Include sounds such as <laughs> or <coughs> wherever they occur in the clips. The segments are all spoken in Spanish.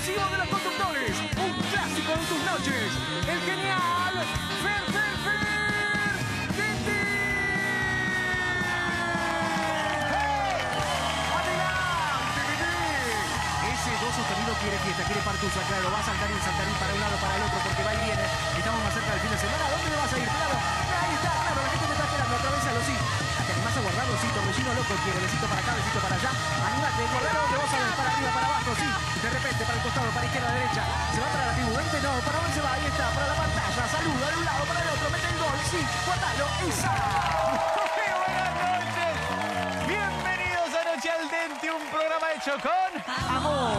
de los conductores, un clásico en tus noches, el genial Fer Fer Fer Titi. ¡Adelante, Titi! Ese dos sostenido quiere fiesta, quiere partusa, claro, va a saltar y saltar para un lado, para el otro, porque va y viene. Estamos más cerca del fin de semana. ¿A dónde vas a ir? Claro, ahí está, claro, la gente te está esperando, atravesalo, sí. ¿Te animás a torbellino loco quiere, besito para acá, besito para allá. Animate, guardalo donde vos sabés, para arriba, para abajo, sí. De repente, para el costado, para izquierda, derecha. ¿Se va para la tribu 20? No, ¿para dónde se va? Ahí está, para la pantalla. Saluda de un lado, para el otro, mete el gol, sí. Guardalo, esa. Muy buenas noches. Bienvenidos a Noche al Dente, un programa hecho con Amor.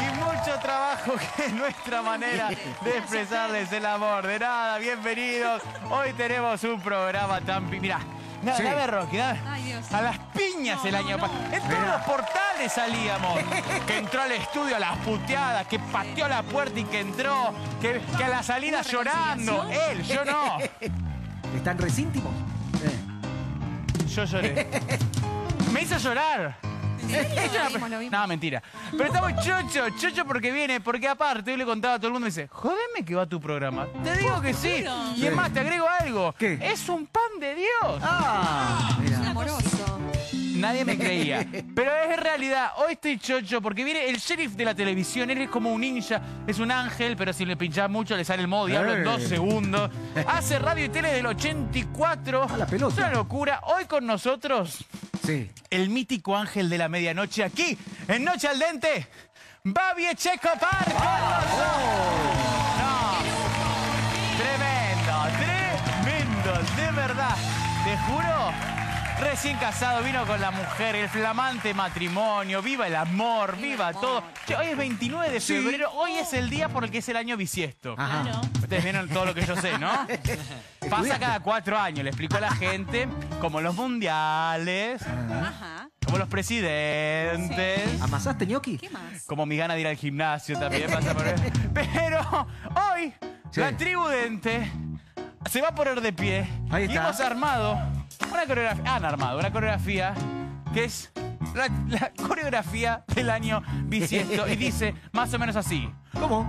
y mucho trabajo que es nuestra manera de expresarles el amor. De nada, bienvenidos. Hoy tenemos un programa tan... pi- Mirá, na- Sí. dame Rocky, dame. Ay, Dios. A las piñas el año no, pasado. En todos los portales salíamos. <laughs> Que entró al estudio a las puteadas, que pateó la puerta y que entró, que, que a la salida ¿Una llorando. Él, yo no. <laughs> ¿Están resíntimos? Eh. Yo lloré. <laughs> Me hizo llorar. Es una- Lo vimos, lo vimos. No, mentira. Pero estamos chocho, chocho porque viene, porque aparte, hoy le contaba a todo el mundo y dice, jodeme que va tu programa. Te digo que sí. Y es más, te agrego algo. ¿Qué? Es un pan de Dios. Ah, Es amoroso. Nadie me <laughs> creía. Pero es realidad. Hoy estoy chocho porque viene el sheriff de la televisión. Él es como un ninja. Es un ángel, pero si le pinchás mucho le sale el modo diablo en Eh. dos segundos. <laughs> Hace radio y tele del 84. A la pelota. Es una locura. Hoy con nosotros Sí. el mítico ángel de la medianoche aquí, en Noche al Dente, Babi Echeco Park. No, tremendo, tremendo, de verdad, te juro. Recién casado, vino con la mujer, el flamante matrimonio, viva el amor, viva todo. Che, hoy es 29 de Sí. febrero, hoy es el día por el que es el año bisiesto. Ajá. Claro. Ustedes vieron todo lo que yo sé, ¿no? <laughs> Pasa cada cuatro años, le explico a la gente, como los mundiales, Ajá. como los presidentes, ¿Amasaste ñoqui? ¿Qué más? como mi gana de ir al gimnasio también pasa por <laughs> Pero hoy, Sí. la tribu Dente se va a poner de pie. Ahí Y está. hemos armado una coreografía, han armado una coreografía que es la, la coreografía del año bisiesto y dice más o menos así. ¿Cómo?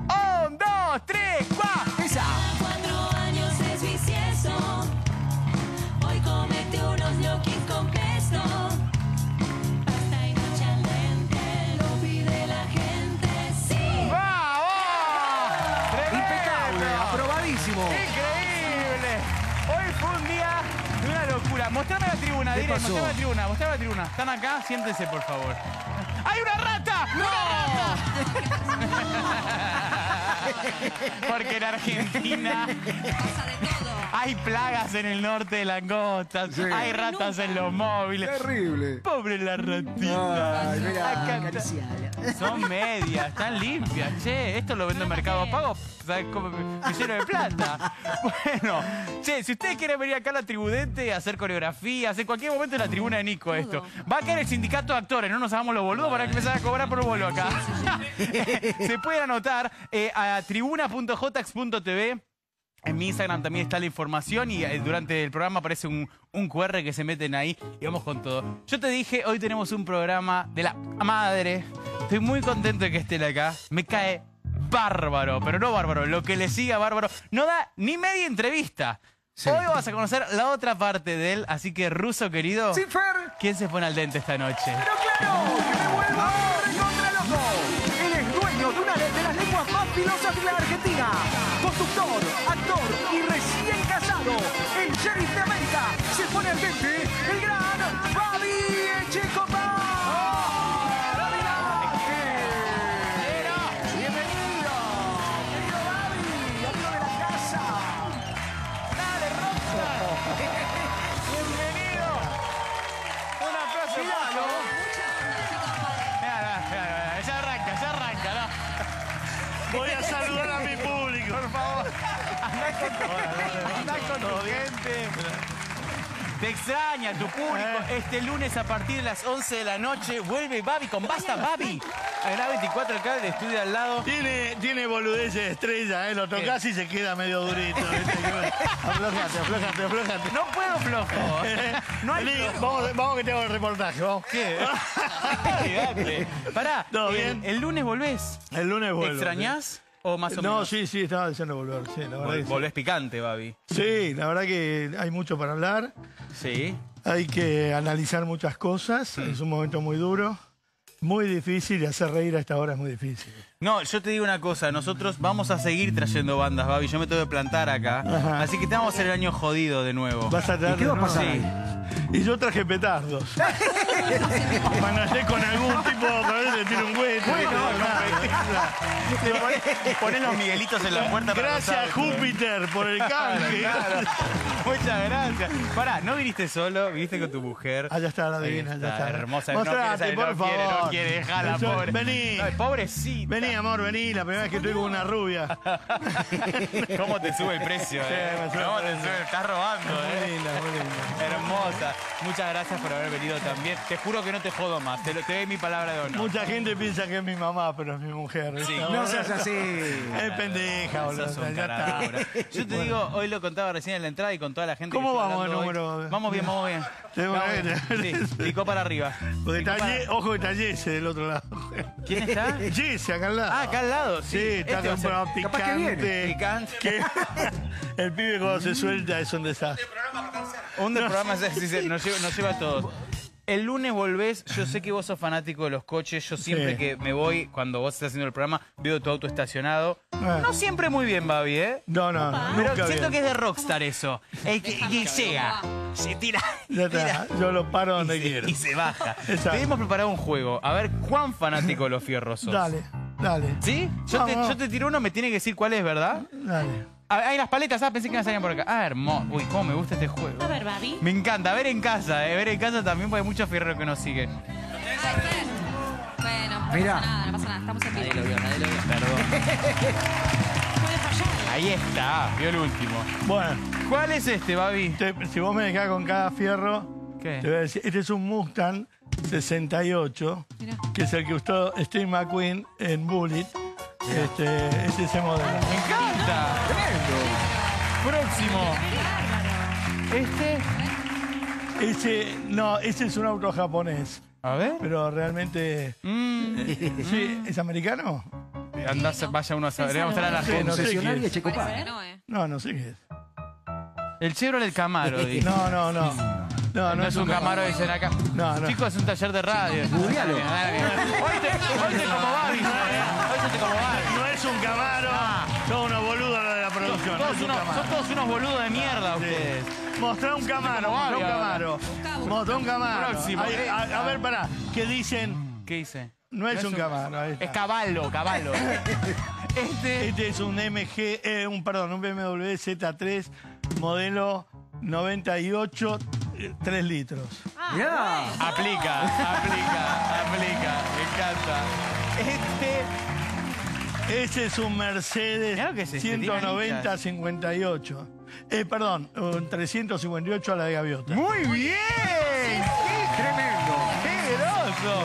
Un, dos, tres. Cuatro tribuna, ¿Qué Dire, pasó? mostrame la tribuna, mostrame la tribuna. ¿Están acá? Siéntense, por favor. <laughs> ¡Hay una rata! ¡No! <laughs> Porque en Argentina Pasa de todo. hay plagas en el norte de langostas, Sí. hay ratas en los móviles. Terrible. Pobre la ratita. Ay, Acá. Son medias, están limpias. Che, esto lo vendo en Mercado Pago, ¿sabes cómo? Lleno de plata. Bueno, che, si ustedes quieren venir acá a la Tribudente a hacer coreografías, en cualquier momento en la tribuna de Nico esto. Va a caer el sindicato de actores, no nos hagamos los boludos para que empezar a cobrar por bolo acá. <laughs> Se pueden anotar eh, a tribuna.jotax.tv. En mi Instagram también está la información y eh, durante el programa aparece un, un QR que se meten ahí y vamos con todo. Yo te dije, hoy tenemos un programa de la madre. Estoy muy contento de que estén acá. Me cae bárbaro, pero no bárbaro, lo que le siga bárbaro. No da ni media entrevista. Sí. Hoy vas a conocer la otra parte de él, así que Ruso querido, Sí, Fer. ¿quién se pone al dente esta noche? Pero claro, que me vuelva filosas de la Argentina. Conductor, actor y recién casado. El sheriff de América. Se pone al dente Con gente. Te extraña tu público. Este lunes a partir de las 11 de la noche vuelve Babi con Basta Babi. Una 24 acá del estudio al lado. Tiene, tiene boludeces de estrella, ¿eh? Lo tocas y se queda medio durito. ¿viste? aflojate, aflojate, aflojate. No puedo flojo. No hay Vení, flojo. vamos, vamos que tengo el reportaje, vamos. ¿Qué? Pará, ¿Todo el- bien? El, lunes volvés. El lunes vuelvo. ¿Extrañás? ¿O más o No, menos? sí, sí, estaba deseando volver. Sí, la verdad Vol- que sí. Volvés picante, Babi. Sí, la verdad que hay mucho para hablar. Sí. Hay que analizar muchas cosas. Es un momento muy duro, muy difícil y hacer reír a esta hora es muy difícil. No, yo te digo una cosa, nosotros vamos a seguir trayendo bandas, Babi. Yo me tengo que plantar acá. Ajá. Así que te vamos a hacer el año jodido de nuevo. Vas a traer ¿Y qué va a pasar Sí. Y yo traje petardos. <laughs> Esté con algún tipo, con él le tiro un hueco. Bueno, Le pones, pones los miguelitos en la puerta para Gracias. Júpiter por el canje. <laughs> Claro. Muchas gracias. Pará, no viniste solo, viniste con tu mujer. Ah, ya está la divina, ya está. Hermosa. Mostrate, no quiere, por no quiere, favor. no quiere, déjala, pobre. vení. Ay, pobrecita. Vení, amor, vení. La primera vez que estoy con una rubia. <laughs> ¿Cómo te sube el precio, Sí, eh? me ¿Cómo el te sube? Estás robando, Muy eh. linda, muy linda. Hermosa. Muchas gracias por haber venido también. Te juro que no te jodo más. Te, lo- te doy mi palabra de honor. Mucha gente piensa que es mi mamá, pero es mi mujer. Sí. No seas así. Es pendeja, boludo. Sos un ya está. <laughs> Yo te digo, hoy lo contaba recién en la entrada y con toda la gente. ¿Cómo que vamos de hablando hoy. número? Vamos bien, vamos bien. <laughs> Sí, Vamos bueno, bien. Sí, picó para arriba. Porque Picó está para- Ye- ojo que está Jesse del otro lado. ¿Quién está? Jesse, acá al lado. Ah, acá al lado, sí. Sí, está Este va a ser- comprado Capaz que picante. viene. Picante. que <laughs> el pibe cuando se suelta es un desastre. Un del programa lleva, nos lleva a todos. El lunes volvés, yo sé que vos sos fanático de los coches, yo siempre Sí. que me voy, cuando vos estás haciendo el programa, veo tu auto estacionado. Ah. No siempre muy bien, Babi, ¿eh? No, no, Pero nunca siento bien. que es de rockstar eso. El que, que llega, se tira, Ya tira yo lo paro y donde se, quiero. y se baja. <laughs> Exacto. Te hemos preparado un juego. A ver, ¿cuán fanático de los fierros sos? Dale, dale, ¿Sí? Yo te, yo te tiro uno, me tiene que decir cuál es, ¿verdad? dale. Ah, hay las paletas, ah, pensé que me salían por acá. Ah, hermoso. Uy, cómo me gusta este juego. A ver, Babi. Me encanta, ver en casa, eh, ver en casa también porque hay muchos fierros que nos siguen. Bueno, no Mirá. pasa nada, no pasa nada. Estamos en vivo. Perdón. Puede fallar. Ahí está, vio el último. Bueno, ¿Cuál es este, Babi? te- si vos me dejás con cada fierro, ¿Qué? te voy a decir, este es un Mustang 68, Mirá. que es el que usó Steve McQueen en Bullet. Este, es ese modelo. Me encanta. Próximo. Este. Ese, no, ese es un auto japonés, A ver. pero realmente, Mm, sí, ¿es americano? andás, vaya uno a saber. Le vamos a mostrar a la gente. no sé qué es. No, ¿eh? No, no sé qué es. El Chevrolet Camaro, dice. No, no, no. No, No, es un Camaro, dicen acá. No, no. Chicos, es un taller de radio. Googlealo. Hoy te, hoy te como Babi, ¿eh? Hoy te como Babi. No es un Camaro, Todos es un unos- Camaro. son todos unos boludos de mierda ustedes. Mostrá un Camaro, mostrá un Camaro. Mostrá un Camaro. Próximo. Ahí, a, a ver, pará. ¿Qué dicen? ¿Qué dice? No es un Camaro. ahí está. Es caballo, caballo. <laughs> Este. Este es un MG, eh, un perdón, un BMW Z3 modelo 98, 3 litros. Mirá. Aplica, aplica, aplica. Me encanta. Este. Ese es un Mercedes que tiene 190 58. Eh, perdón, un 358 a la de Gaviota. ¡Muy bien! Tremendo. ¡Qué groso!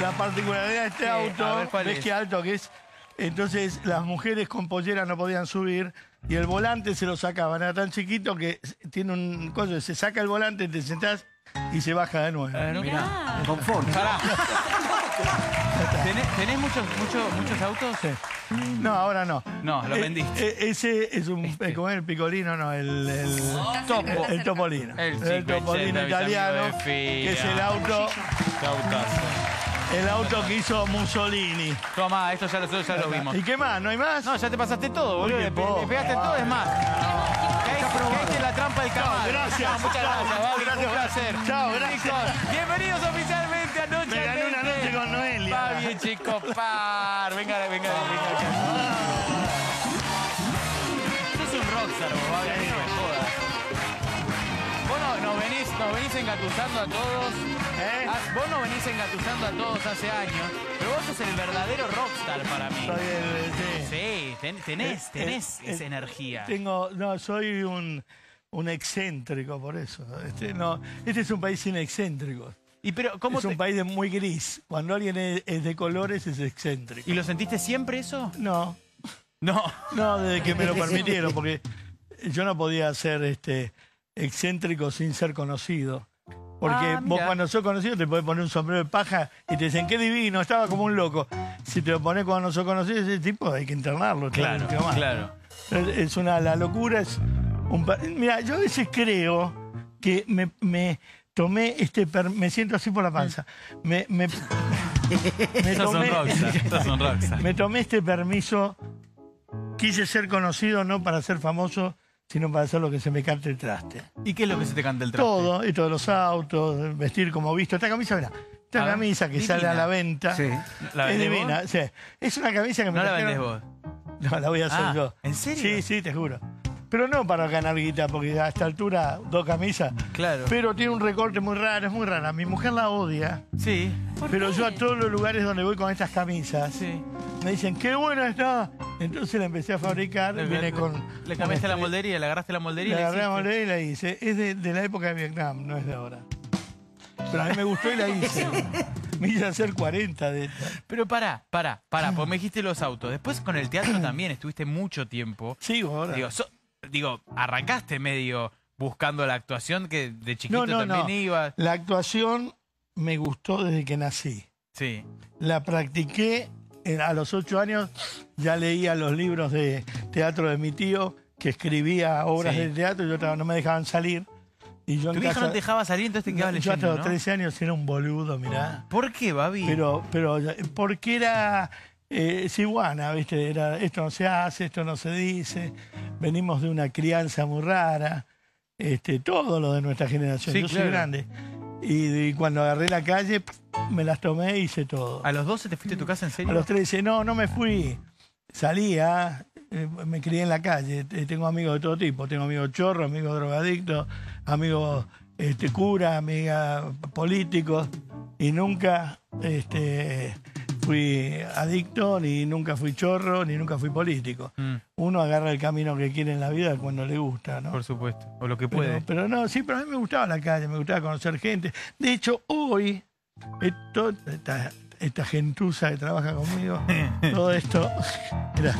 La particularidad de este Sí, a auto, ver, ¿cuál ves es? qué alto que es. Entonces las mujeres con pollera no podían subir y el volante se lo sacaban. Era tan chiquito que tiene un coso, se saca el volante, te sentás y se baja de nuevo. Mirá. Confort. Pará. <laughs> ¿Tenés, tenés muchos, muchos, muchos autos? No, ahora no. No, lo Eh, vendiste. eh, ese es un. eh, ¿Cómo es el picolino? No, el. el Topo. el- topolino. El topolino 80, italiano. mis amigos de Que es el auto. El auto que hizo Mussolini. Toma, esto ya lo, ya lo vimos. ¿Y qué más? ¿No hay más? No, ya te pasaste todo, boludo. Uy, Le, qué pe- le poco. pegaste todo, es más. Caíste, caíste en la trampa del Camaro. gracias. No, muchas Chao, gracias, Babi. gracias, un placer. Chao, gracias. Chicos, bienvenidos oficialmente a Noche Me gané al una noche con Noelia. Babi en Chico Par. Venga, venga, venga. acá. Sos un rockstar, vos, no me jodas. Vos no, nos, venís, nos venís engatusando a todos. ¿Eh? Ah, Vos nos venís engatusando a todos hace años, pero vos sos el verdadero rockstar para mí. Soy el- sí. Sí, ten- tenés, Eh, tenés eh, esa eh, energía. Tengo, no, soy un, un excéntrico por eso. Este, no, este es un país sin excéntricos. Y pero, ¿cómo es te- un país de muy gris. Cuando alguien es, es de colores es excéntrico. ¿Y lo sentiste siempre eso? No, No. no, desde que me lo <laughs> permitieron, porque yo no podía ser este excéntrico sin ser conocido. Porque Ah, vos cuando sos conocido te podés poner un sombrero de paja y te dicen, qué divino, estaba como un loco. Si te lo pones cuando no sos conocido, ese tipo hay que internarlo. Claro, claro. Es es una, la locura es un... Mira, yo a veces creo que me, me tomé este... per- me siento así por la panza. Me, me, <laughs> me tomé este permiso. Quise ser conocido no para ser famoso, sino para hacer lo que se me cante el traste. ¿Y qué es lo que se te canta el traste? Todo, esto de los autos, vestir como visto. Esta camisa, mira, esta A ver, camisa que divina. sale a la venta. Sí. ¿La es vendés divina. sí. Es una camisa que me No la trajeron- vendés vos. No, la voy a hacer Ah, yo. ¿en serio? Sí, sí, te juro. Pero no para ganar guita, porque a esta altura, dos camisas. Claro. Pero tiene un recorte muy raro, es muy rara. Mi mujer la odia. Sí. Pero yo a todos los lugares donde voy con estas camisas, Sí. me dicen, qué buena está. Entonces la empecé a fabricar, Le, viene le- con... le cambiaste la con- moldería, le agarraste la moldería. Le y agarré la hiciste. moldería y la hice. Es de, de la época de Vietnam, no es de ahora. Pero a mí me gustó y la hice. <laughs> Me hice hacer 40 de estas. Pero pará, pará, pará, porque me dijiste los autos. Después con el teatro también estuviste mucho tiempo. Sigo ahora. Digo, so- digo, arrancaste medio buscando la actuación que de chiquito no, no, también no. ibas. La actuación me gustó desde que nací. Sí. La practiqué en- a los ocho años, ya leía los libros de teatro de mi tío, que escribía obras Sí. de teatro, y yo no me dejaban salir. Y yo Tu vieja no te dejaba salir, entonces te quedabas yo hasta leyendo, los ¿no? 13 años era un boludo, mirá. ¿Por qué, Babi? Pero, pero porque era eh, ciguana, ¿viste? Era, esto no se hace, esto no se dice. Venimos de una crianza muy rara. Este, todo lo de nuestra generación. Sí, Yo soy grande. Y, y cuando agarré la calle, me las tomé e hice todo. ¿A los 12 te fuiste a tu casa en serio? A los 13, no, no me fui. Salía, eh, me crié en la calle. Eh, Tengo amigos de todo tipo. Tengo amigos chorros, amigos drogadictos, amigos este, cura, amigas políticos. Y nunca este, fui adicto, ni nunca fui chorro, ni nunca fui político. Mm, Uno agarra el camino que quiere en la vida cuando le gusta, ¿no? por supuesto. O lo que puede. pero no, sí, pero a mí me gustaba la calle, me gustaba conocer gente. De hecho, hoy, esto, esta, esta gentuza que trabaja conmigo, <laughs> todo esto, mira,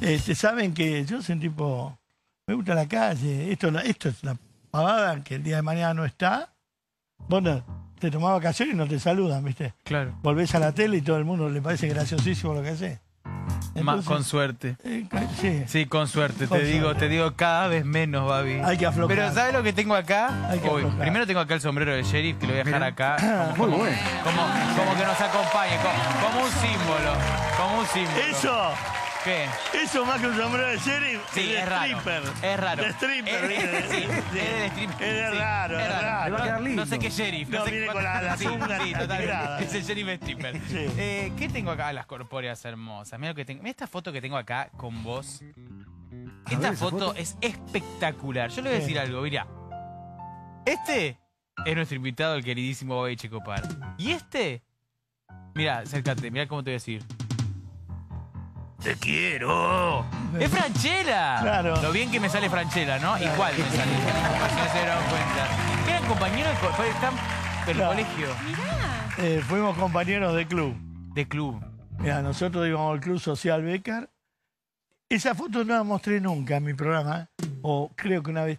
este, saben que yo soy un tipo, me gusta la calle, esto, esto es la pavada que el día de mañana no está. Vos no- te tomás vacaciones y no te saludan, ¿viste? Claro. Volvés a la tele y todo el mundo le parece graciosísimo lo que haces. Entonces, con suerte. eh, sí, Sí, con suerte. Con te digo, te digo cada vez menos, Babi. hay que aflojar. Pero ¿sabes lo que tengo acá? Hay que aflojar. primero tengo acá el sombrero del sheriff, que lo voy a dejar acá. <clears throat> Como, Muy como- bueno. como, como que nos acompañe, como, como un símbolo. Como un símbolo. Eso, ¿Qué? eso más que un sombrero de sheriff, Sí, de es raro. stripper. Es raro. De stripper, Es- sí, Sí. es del stripper. Es sí, raro, es raro. No, sé qué sheriff. No, No, sé viene qué- con la- la <laughs> sí, sí, activada. Es el sheriff stripper. Sí. Eh, ¿Qué tengo acá? Las corpóreas hermosas. Mira lo que tengo. Mira esta foto que tengo acá con vos. A Esta ver, foto, foto. es espectacular. Yo le voy a Sí. decir algo, mira. Este es nuestro invitado, el queridísimo Bobby Checopar. Y este, mira, acércate, mira cómo te voy a decir. ¡Te quiero! ¡Es Franchella! Claro. Lo bien que me sale Franchella, ¿no? Igual me sale. <laughs> No se dieron cuenta. Eran compañeros están del Claro. colegio. Eh, fuimos compañeros de club. De club. Mira, nosotros íbamos al Club Social Becar. Esa foto no la mostré nunca en mi programa, o creo que una vez,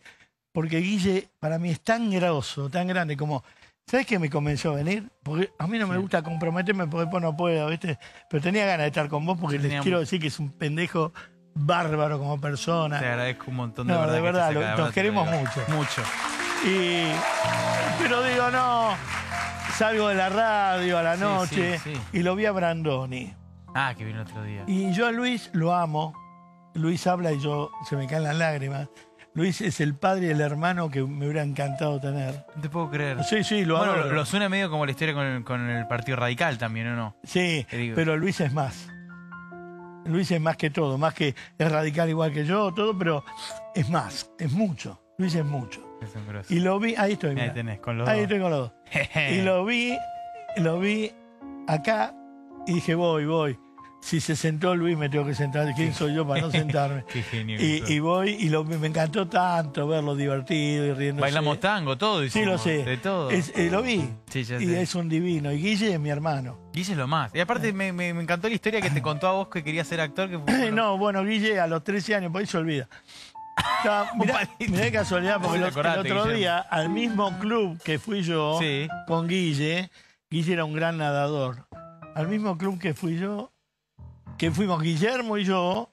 porque Guille para mí es tan grosso, tan grande como... ¿Sabes qué me convenció a venir? Porque a mí no me gusta comprometerme porque después no puedo, ¿viste? Pero tenía ganas de estar con vos porque les quiero decir que es un pendejo bárbaro como Te persona. agradezco un montón de No, verdad. de que verdad, lo- de nos te queremos mucho. Mucho. Y, pero digo, no, salgo de la radio a la Sí, noche sí. y lo vi a Brandoni. Ah, que vino otro día. Y yo a Luis lo amo. Luis habla y yo se me caen las lágrimas. Luis es el padre y el hermano que me hubiera encantado tener. No te puedo creer. Sí, sí, lo bueno, adoro. lo, suena medio como la historia con el, con el Partido Radical también, ¿o no? Sí, pero Luis es más. Luis es más que todo, más que es radical igual que yo, todo, pero es más, es mucho. Luis es mucho. Es un grosso. Y lo vi, ahí estoy. Ahí tenés, con los Ahí dos. estoy con los dos. <laughs> Y lo vi, lo vi acá y dije, voy, voy. Si se sentó Luis me tengo que sentar. ¿Quién soy yo para no <laughs> sentarme? Qué genio Y, voy y lo- me encantó tanto verlo divertido y riendo. Bailamos tango, todo Sí, lo hicimos, sé. De todo. Es- eh, lo vi. Sí, ya y sé. es un divino. Y Guille es mi hermano. Guille es lo más. Y aparte me, me- me encantó la historia que te contó a vos que querías ser actor. Que fue, <clears throat> no, bueno, Guille a los 13 años, por ahí se olvida. Estaba- <laughs> mirá, casualidad, porque el, acordate, el otro Guillermo. día, al mismo club que fui yo, Sí. con Guille, Guille era un gran nadador. Al mismo club que fui yo, que fuimos Guillermo y yo,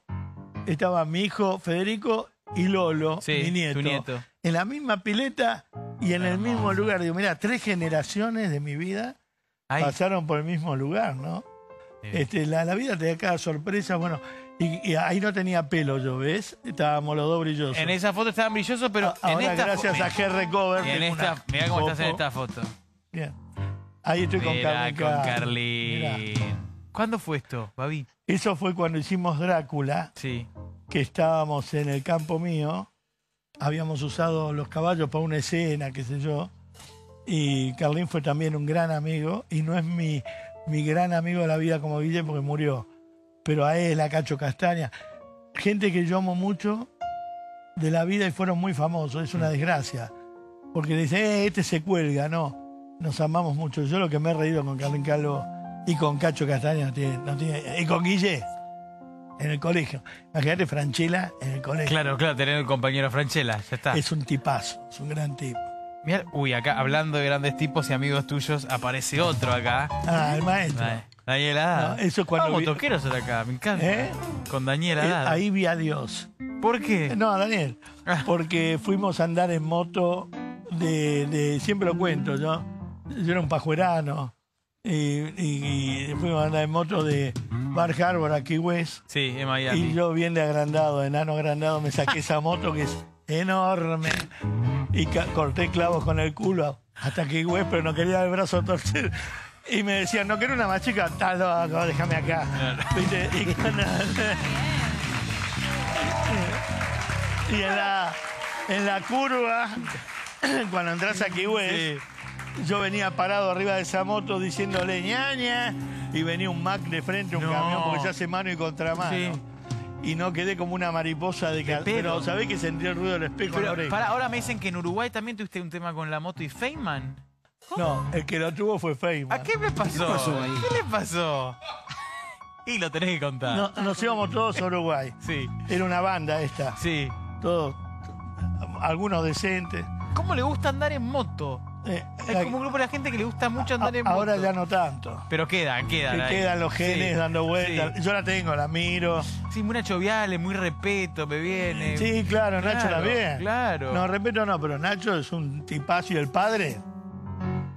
estaba mi hijo Federico y Lolo, Sí, mi nieto, tu nieto. en la misma pileta y en el mismo lugar. Digo, mira, tres generaciones de mi vida Ay, pasaron por el mismo lugar, ¿no? Este, la, la vida te da cada sorpresa, bueno, y, y ahí no tenía pelo yo, ¿ves? Estábamos los dos brillosos. en esa foto estaban brillosos, pero A- en Ahora, esta gracias a G Recover. y en esta, mirá cómo estás en esta foto. Bien. Ahí estoy con Mirá, Carmen. con Mirá. ¿Cuándo fue esto, Babi? Eso fue cuando hicimos Drácula, Sí. que estábamos en el campo mío. Habíamos usado los caballos para una escena, qué sé yo. Y Carlín fue también un gran amigo. Y no es mi, mi gran amigo de la vida como Guille porque murió. Pero a él, a Cacho Castaña. Gente que yo amo mucho de la vida y fueron muy famosos. Es una desgracia. Porque dicen, eh, este se cuelga. No, nos amamos mucho. Yo lo que me he reído con Carlín Calvo y con Cacho Castaña no tiene, no tiene- y con Guille en el colegio. Imagínate Franchella en el colegio. Claro, claro, tener el compañero Franchella, ya está. Es un tipazo, es un gran tipo. Mirá, uy, acá, hablando de grandes tipos y amigos tuyos, aparece otro acá. Ah, el maestro. Ay, Daniel Haddad. No, eso cuando Vamos, vi- toqueros son acá, me encanta. ¿Eh? Con Daniel Eh, Haddad. ahí vi a Dios. ¿Por qué? No, Daniel, Ah. porque fuimos a andar en moto de, de- siempre lo cuento, yo, yo era un pajuerano y, y- y fuimos a andar en moto de Bar Harbor a Key West Sí, en y Miami. yo bien de agrandado, enano agrandado, me saqué esa moto que es enorme y corté clavos con el culo hasta Key West, pero no quería el brazo torcer. Y me decían, no quiero una más chica, está loco, déjame acá. ¿Viste? Y con- Y en la, en la curva, cuando entras a Key West, yo venía parado arriba de esa moto diciéndole ñaña y venía un Mac de frente, un No. camión, porque se hace mano y contramano. Sí. Y no quedé como una mariposa de. Pero ¿sabés que sentí el ruido del espejo en la Pero oreja? para, ahora me dicen que en Uruguay también tuviste un tema con la moto y Feynman. No, el que lo tuvo fue Feynman. ¿A qué me pasó? ¿Qué pasó ahí? ¿Qué le pasó? Y lo tenés que contar. No, nos íbamos todos a Uruguay. Sí, Era una banda esta. sí. Todos, algunos decentes. ¿Cómo le gusta andar en moto? Eh, Hay como un grupo de gente que le gusta mucho andar en a- ahora moto. ya no tanto. Pero queda, queda. Que quedan los genes dando vueltas. Yo la tengo, la miro. Sí, muy Nacho Viale, muy respeto, me viene. Sí, claro, Nacho Claro, también. claro. No, respeto no, pero Nacho es un tipazo y el padre.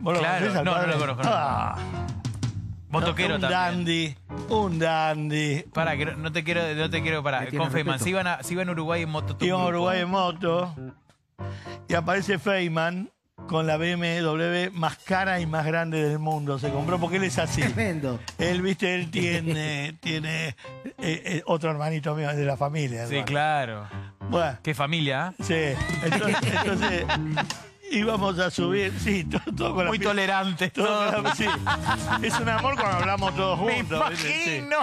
¿Vos lo Claro, conocés al no, no lo conozco, no. Ah, Motoquero un también. dandy, un dandy. Para, que no, no te quiero, no te quiero parar. Con Feynman, si iban, a, si iban a Uruguay en moto. Íbamos a. Uruguay en moto y aparece Feynman con la BMW más cara y más grande del mundo. Se compró porque él es así. Tremendo. Él, viste, él tiene, <laughs> tiene eh, eh, otro hermanito mío de la familia. Sí, hermano. claro. Bueno, Qué familia. sí. Entonces, entonces, íbamos a subir, sí, todo, todo con Muy la tolerante. todo todo. con la- sí. <laughs> Es un amor cuando hablamos todos Me juntos. Sí. imagino.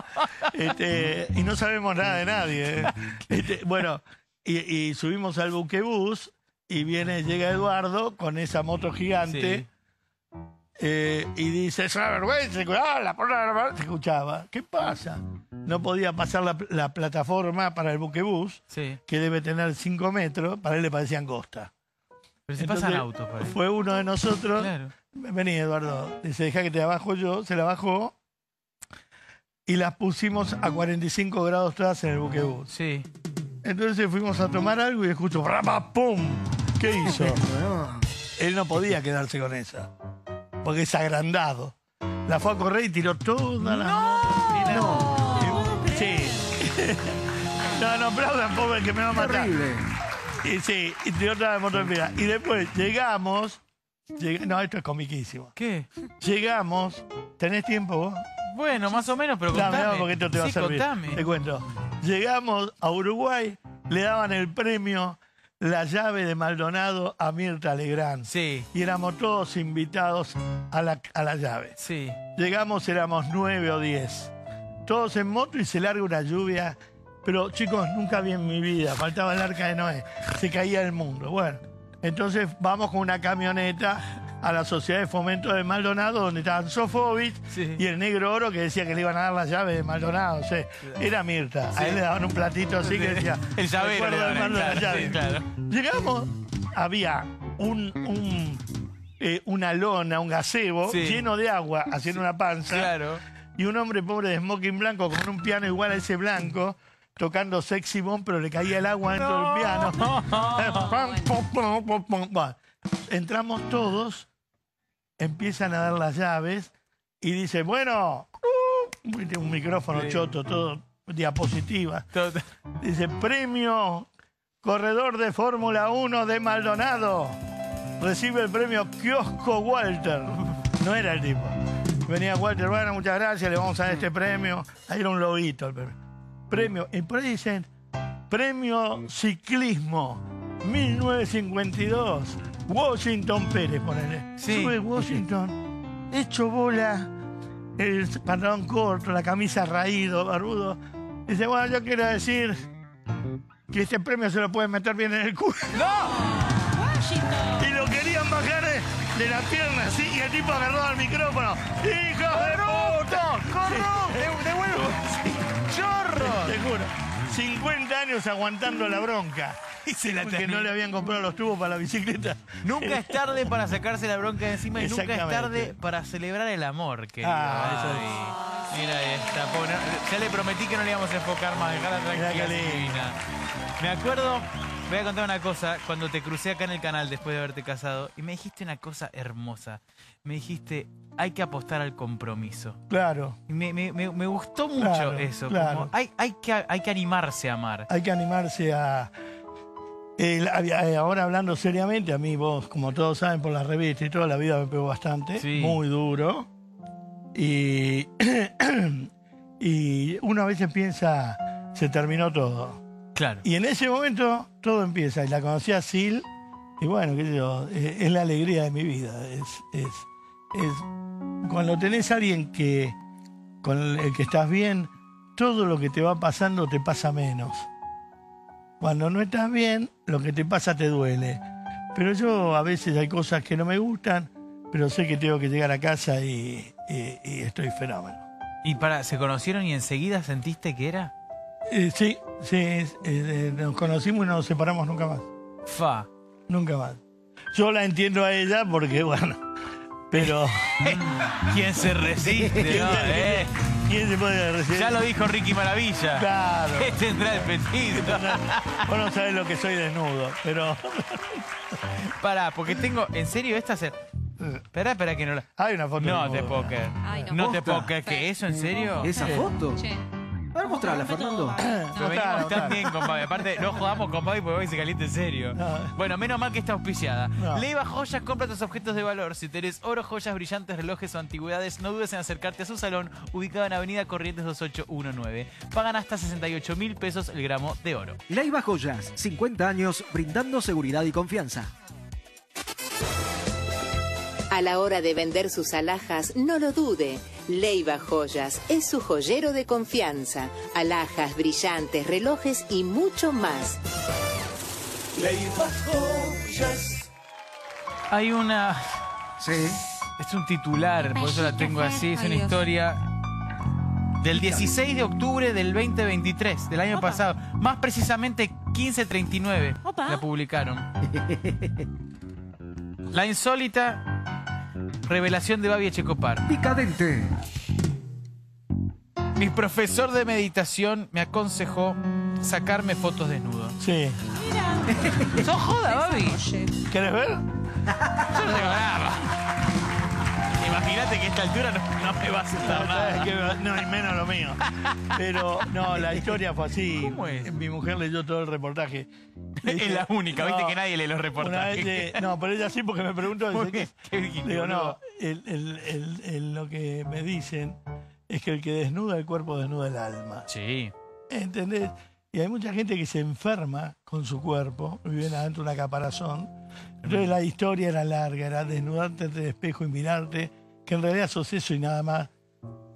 Este, y no sabemos nada de nadie. ¿eh? Este, bueno, y, y subimos al buquebús y viene, llega Eduardo con esa moto gigante eh, y dice, es una vergüenza, ah, la porra, la porra", se escuchaba. ¿Qué pasa? No podía pasar la, la plataforma para el buquebús, Sí. que debe tener 5 metros, para él le parecían costa. Pero se Entonces, pasan autos, parece. Fue uno de nosotros Claro. Vení, Eduardo. Dice, deja que te la bajo yo. Se la bajó. Y las pusimos a 45 grados atrás en el buquebús. Sí. Entonces fuimos a tomar algo y escucho, ¡rapa, pum! ¿Qué hizo? No. <laughs> Él no podía quedarse con esa. Porque es agrandado. La fue a correr y tiró toda la moto. No. Y- Sí. <laughs> no, no aplaudan, pobre, que me va a matar. Terrible. Y sí, y tiró toda la moto en fila. Y después llegamos. lleg- no, esto es comiquísimo. ¿Qué? Llegamos. ¿Tenés tiempo vos? Bueno, más o menos, pero Dame, contame. dame, porque esto te va sí, a servir. contame. Te cuento. Llegamos a Uruguay, le daban el premio La llave de Maldonado a Mirta Legrand. Sí, Y éramos todos invitados a la, a la llave. sí. Llegamos, éramos nueve o diez. todos en moto y se larga una lluvia. Pero chicos, nunca vi en mi vida, faltaba el arca de Noé, se caía el mundo. Bueno, entonces vamos con una camioneta a la Sociedad de Fomento de Maldonado, donde estaban Sofovich Sí. y el negro oro que decía que le iban a dar las llaves de Maldonado. o sea, era Mirta. A él le daban un platito así que decía. <laughs> El llavero sí, claro. Llegamos, había un, un, eh, una lona, un gazebo Sí. lleno de agua haciendo una panza. Claro. Y un hombre pobre de smoking blanco con un piano igual a ese blanco, tocando Sexy Bomb, pero le caía el agua dentro del piano. <laughs> Entramos todos, empiezan a dar las llaves y dice, bueno, uh, un micrófono choto, todo, diapositiva. Dice, premio corredor de Fórmula 1 de Maldonado. Recibe el premio Kiosco Walter. No era el tipo. Venía Walter, bueno, muchas gracias, le vamos a dar este premio. Ahí era un lobito el premio. Premio, y por ahí dicen, premio ciclismo 1952. Washington Pérez, ponele. Sí. Sube Washington, hecho bola, el pantalón corto, la camisa raído, barbudo. Dice, bueno, yo quiero decir que este premio se lo pueden meter bien en el culo. <laughs> Washington. Y lo querían bajar de, la pierna, así, y el tipo agarró el micrófono. ¡Hijos de puta! ¡Corrupto! ¡Devuelvo! ¡Chorro! Te juro. 50 años aguantando la bronca. Y se la Porque no le habían comprado los tubos para la bicicleta. Nunca es tarde para sacarse la bronca de encima y nunca es tarde para celebrar el amor, querido. Ah, Ay, Mira esta, pobre. Ya le prometí que no le íbamos a enfocar más, dejarla tranquila. Me acuerdo, voy a contar una cosa, cuando te crucé acá en el canal después de haberte casado, y me dijiste una cosa hermosa. Me dijiste, hay que apostar al compromiso. Claro, Y me, me- me- me gustó mucho Claro, eso. claro. como hay, hay, que, hay que animarse a amar. hay que animarse a. el- eh, ahora hablando seriamente, a mí vos, como todos saben por la revista y toda la vida me pegó bastante, Sí. muy duro. Y, <clears throat> y uno a veces piensa, se terminó todo. Claro. Y en ese momento todo empieza. Y la conocí a Sil. Y bueno, qué sé yo, eh, es, la alegría de mi vida. Es, es, es cuando tenés a alguien que con el que estás bien, todo lo que te va pasando te pasa menos. Cuando no estás bien, lo que te pasa te duele. Pero yo a veces hay cosas que no me gustan, pero sé que tengo que llegar a casa y, y- y estoy fenómeno. Y para, ¿se conocieron y enseguida sentiste que era? Eh, sí, sí, es- eh, nos conocimos y no nos separamos nunca más. Fa. Nunca más. Yo la entiendo a ella porque, bueno, pero. <laughs> ¿Quién se resiste? no? ¿Eh? ¿Quién se puede recibir? Ya lo dijo Ricky Maravilla. Claro. ¿Qué tendrá el petito? Vos no sabés lo que soy desnudo, pero. <laughs> Pará, porque tengo. ¿En serio esta se.? Espera, espera que no la. Hay una foto No te puedo creer. Ay, no. No te puedo creer que eso, ¿en serio? ¿Esa foto? Che. A ver, mostrala, Fernando. Mostrala, venimos tan bien, compadre. Aparte, no jugamos, compadre, porque hoy se calienta en serio. No. Bueno, menos mal que está auspiciada. Leiva Joyas compra tus objetos de valor. Si tenés oro, joyas brillantes, relojes o antigüedades, no dudes en acercarte a su salón, ubicado en Avenida Corrientes 2819. Pagan hasta 68 mil pesos el gramo de oro. Leiva Joyas, 50 años brindando seguridad y confianza. A la hora de vender sus alhajas, no lo dude. Leiva Joyas es su joyero de confianza. Alhajas, brillantes, relojes y mucho más. Hay una. Sí. Es un titular, por eso la tengo así. Es Ay, una historia del 16 de octubre del 2023, del año Opa. pasado. Más precisamente 1539 Opa. la publicaron. La insólita revelación de Babi Echecopar. Picadente. Mi profesor de meditación me aconsejó sacarme fotos desnudo. Sí. <laughs> ¿Sos joda, Babi? ¿Querés ver? Yo no tengo nada. Imagínate que a esta altura no, no me va a asustar nada. que no, y menos lo mío. Pero no, la historia fue así. ¿Cómo es? Mi mujer leyó todo el reportaje. Es la única, viste que nadie lee los reportajes. le- no, pero ella sí porque me preguntó. Dice, ¿qué? Digo, no, boludo. el- el- el- el- lo que me dicen es que el que desnuda el cuerpo desnuda el alma. Sí. ¿Entendés? Y hay mucha gente que se enferma con su cuerpo, viven adentro de una caparazón. Entonces la historia era larga, era desnudarte ante el espejo y mirarte, que en realidad sos eso y nada más.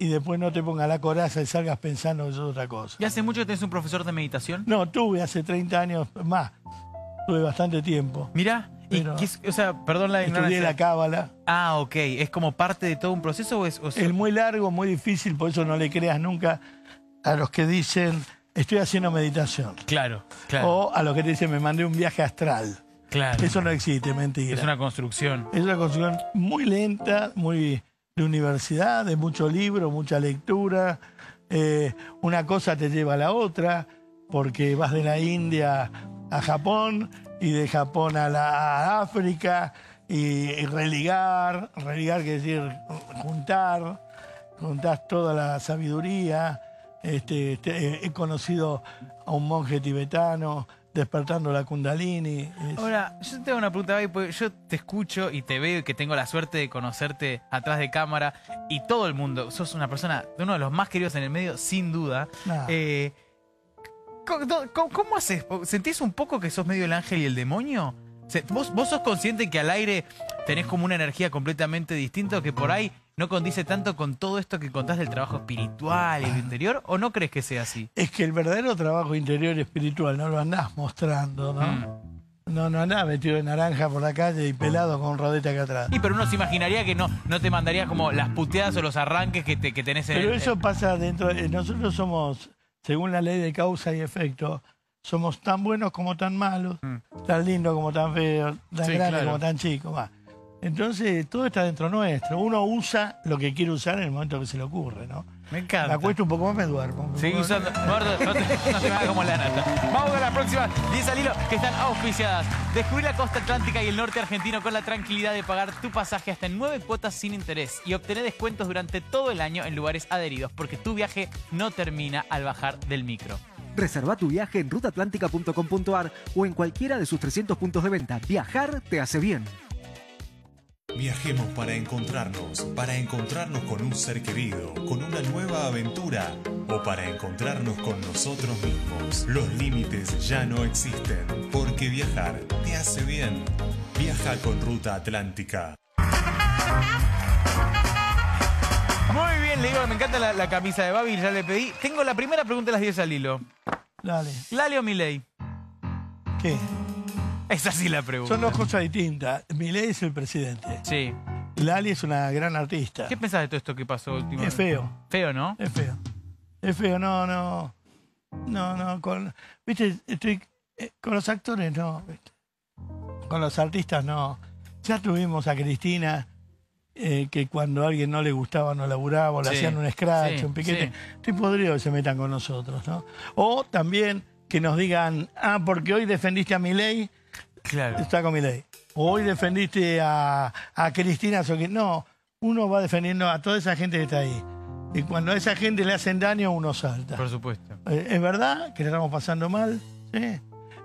y después no te ponga la coraza y salgas pensando que es otra cosa. ¿Y hace mucho que tenés un profesor de meditación? No, tuve hace 30 años más. Tuve bastante tiempo. Mirá, y Pero- o sea, perdón la Estudié ignorancia. la cábala. Ah, ok. ¿Es como parte de todo un proceso o es...? o sea- Es muy largo, muy difícil, por eso no le creas nunca a los que dicen estoy haciendo meditación. Claro, claro, O a los que te dicen me mandé un viaje astral. Claro. Eso no existe, mentira. Es una construcción. Es una construcción muy lenta, muy de universidad, de mucho libro, mucha lectura. Eh, una cosa te lleva a la otra, porque vas de la India a Japón y de Japón a la a África y, y religar, religar quiere decir juntar, juntás toda la sabiduría. Este, este, he conocido a un monje tibetano despertando la kundalini. Es- Ahora, yo te hago una pregunta, Babi, porque yo te escucho y te veo y que tengo la suerte de conocerte atrás de cámara y todo el mundo, sos una persona uno de los más queridos en el medio, sin duda. Nah. Eh, ¿cómo, cómo- cómo haces? ¿Sentís un poco que sos medio el ángel y el demonio? ¿Vos, ¿Vos sos consciente que al aire tenés como una energía completamente distinta que por ahí no condice tanto con todo esto que contás del trabajo espiritual y el interior? ¿O no crees que sea así? Es que el verdadero trabajo interior y espiritual no lo andás mostrando, ¿no? Mm. No, no andás metido de naranja por la calle y pelado con un rodete acá atrás. Y pero uno se imaginaría que no, no te mandaría como las puteadas o los arranques que, te, que tenés en Pero el- eso pasa dentro de... Nosotros somos, según la ley de causa y efecto, somos tan buenos como tan malos, Mm. tan lindos como tan feos, tan Sí, grandes claro. como tan chicos. va. Entonces, todo está dentro nuestro. Uno usa lo que quiere usar en el momento que se le ocurre, ¿no? Me Me encanta. acuesto un poco más, me duermo. Me Sigue pongo- usando. Gordo, no te, no te hagas como la nata. Vamos con las próximas 10 al hilo que están auspiciadas. Descubrir la costa atlántica y el norte argentino con la tranquilidad de pagar tu pasaje hasta en 9 cuotas sin interés y obtener descuentos durante todo el año en lugares adheridos, porque tu viaje no termina al bajar del micro. Reserva tu viaje en rutaatlántica.com.ar o en cualquiera de sus 300 puntos de venta. Viajar te hace bien. Viajemos para encontrarnos, para encontrarnos con un ser querido, con una nueva aventura o para encontrarnos con nosotros mismos. Los límites ya no existen, porque viajar te hace bien. Viaja con Ruta Atlántica. Muy bien, le digo, me encanta la, la camisa de Babi, ya le pedí. Tengo la primera pregunta de las 10 al hilo. Dale. ¿Lale o Milei? ¿Qué? Es así la pregunta. Son dos cosas distintas. Milei es el presidente. Sí. Lali es una gran artista. ¿Qué pensás de todo esto que pasó últimamente? Es feo. Feo, ¿no? Es feo. Es feo, no, no. No, no, con. Viste, estoy. eh, con los actores no, viste. Con los artistas no. Ya tuvimos a Cristina, eh, que cuando a alguien no le gustaba no laburaba, o le Sí, hacían un scratch, sí, un piquete. sí. Estoy podrido que se metan con nosotros, ¿no? O también que nos digan, ah, porque hoy defendiste a mi ley, Claro. está con mi ley. Hoy defendiste a, a Cristina Soqui- No, uno va defendiendo a toda esa gente que está ahí. Y cuando a esa gente le hacen daño, uno salta. Por supuesto. Eh, Es verdad que le estamos pasando mal. ¿sí?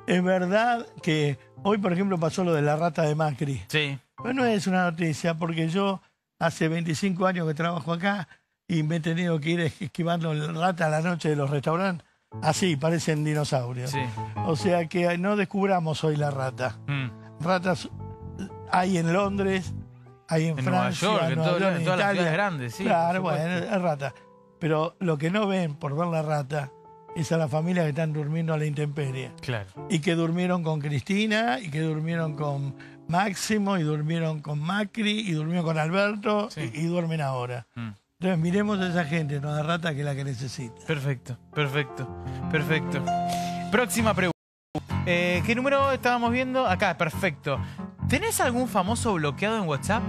Es verdad que hoy, por ejemplo, pasó lo de la rata de Macri. Sí. Pero no es una noticia, porque yo hace 25 años que trabajo acá y me he tenido que ir esquivando el rata a la noche de los restaurantes. Así, parecen dinosaurios. Sí. O sea que no descubramos hoy la rata Mm. ratas hay en Londres, hay en, En Nueva Francia, York, en Nueva York, en en todas las Italia. ciudades grandes, sí, Claro, bueno, es rata. Pero lo que no ven por ver la rata es a las familias que están durmiendo a la intemperie. Claro. Y que durmieron con Cristina, y que durmieron con Máximo, y durmieron con Macri, y durmieron con Alberto, Sí. y, y duermen ahora. Mm. Entonces miremos a esa gente, no a la rata que es la que necesita. Perfecto, perfecto, perfecto. Próxima pregunta. Eh, ¿Qué número estábamos viendo? Acá, perfecto. ¿Tenés algún famoso bloqueado en WhatsApp?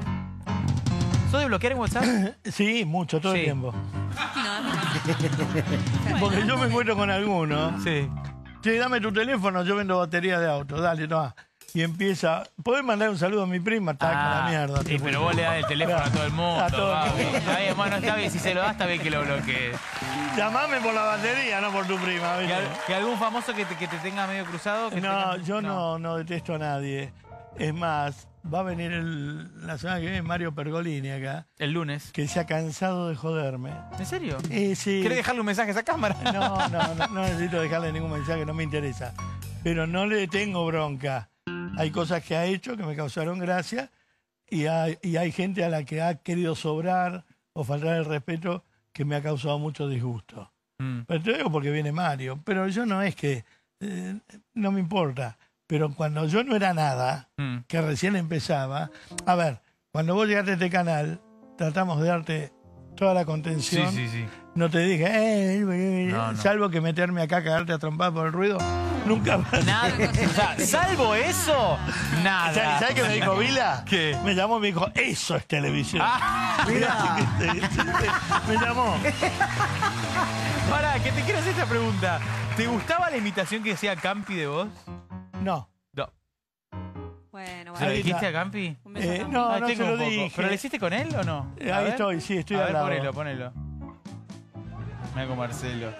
¿Sos de bloquear en WhatsApp? <coughs> Sí, mucho, todo Sí. el tiempo. No, <laughs> no. Porque yo me encuentro con alguno. Sí. Che, dame tu teléfono, yo vendo batería de auto, dale, toma. Y empieza, ¿podés mandar un saludo a mi prima? Está con la mierda. Ah, sí, pero vos le das el teléfono a todo el mundo. A todo el mundo. Está bien, bueno, está bien. Si se lo das, está bien que lo bloquees. Llamame por la batería, no por tu prima, ¿Que, ¿viste? que algún famoso que te, que te tenga medio cruzado? que No, tenga- yo no, no detesto a nadie. Es más, va a venir el- la semana que viene Mario Pergolini acá, El lunes. que se ha cansado de joderme. ¿En serio? Eh, sí. ¿Querés dejarle un mensaje a esa cámara? No, no, no, no necesito dejarle ningún mensaje, no me interesa. Pero no le tengo bronca. Hay cosas que ha hecho que me causaron gracia y hay, y hay gente a la que ha querido sobrar o faltar el respeto que me ha causado mucho disgusto. Mm. Pero te digo porque viene Mario. Pero yo no es que. eh, no me importa. Pero cuando yo no era nada, Mm. que recién empezaba. A ver, cuando vos llegaste a este canal, tratamos de darte toda la Sí, contención. sí, sí. No te dije, eh, eh, No, no. salvo que meterme acá, cagarte a trompar por el ruido. Nunca más. Nada. <laughs> O sea, salvo eso, nada. ¿Sabes ¿sabes qué me dijo Vila? ¿Qué? Me llamó y me dijo, eso es televisión. Ah, <laughs> Mirá. <laughs> me llamó. pará, que te quiero hacer esta pregunta. ¿Te gustaba la imitación que decía Campi de vos? No. No. Bueno, ¿Se lo dijiste a Campi? Un beso Eh, Campi. no, Ah, no tengo se lo un poco. dije. ¿Pero lo hiciste con él o no? Eh, A ahí ver. estoy, sí, estoy A al ver, lado. ponelo, ponelo. Mira con Marcelo.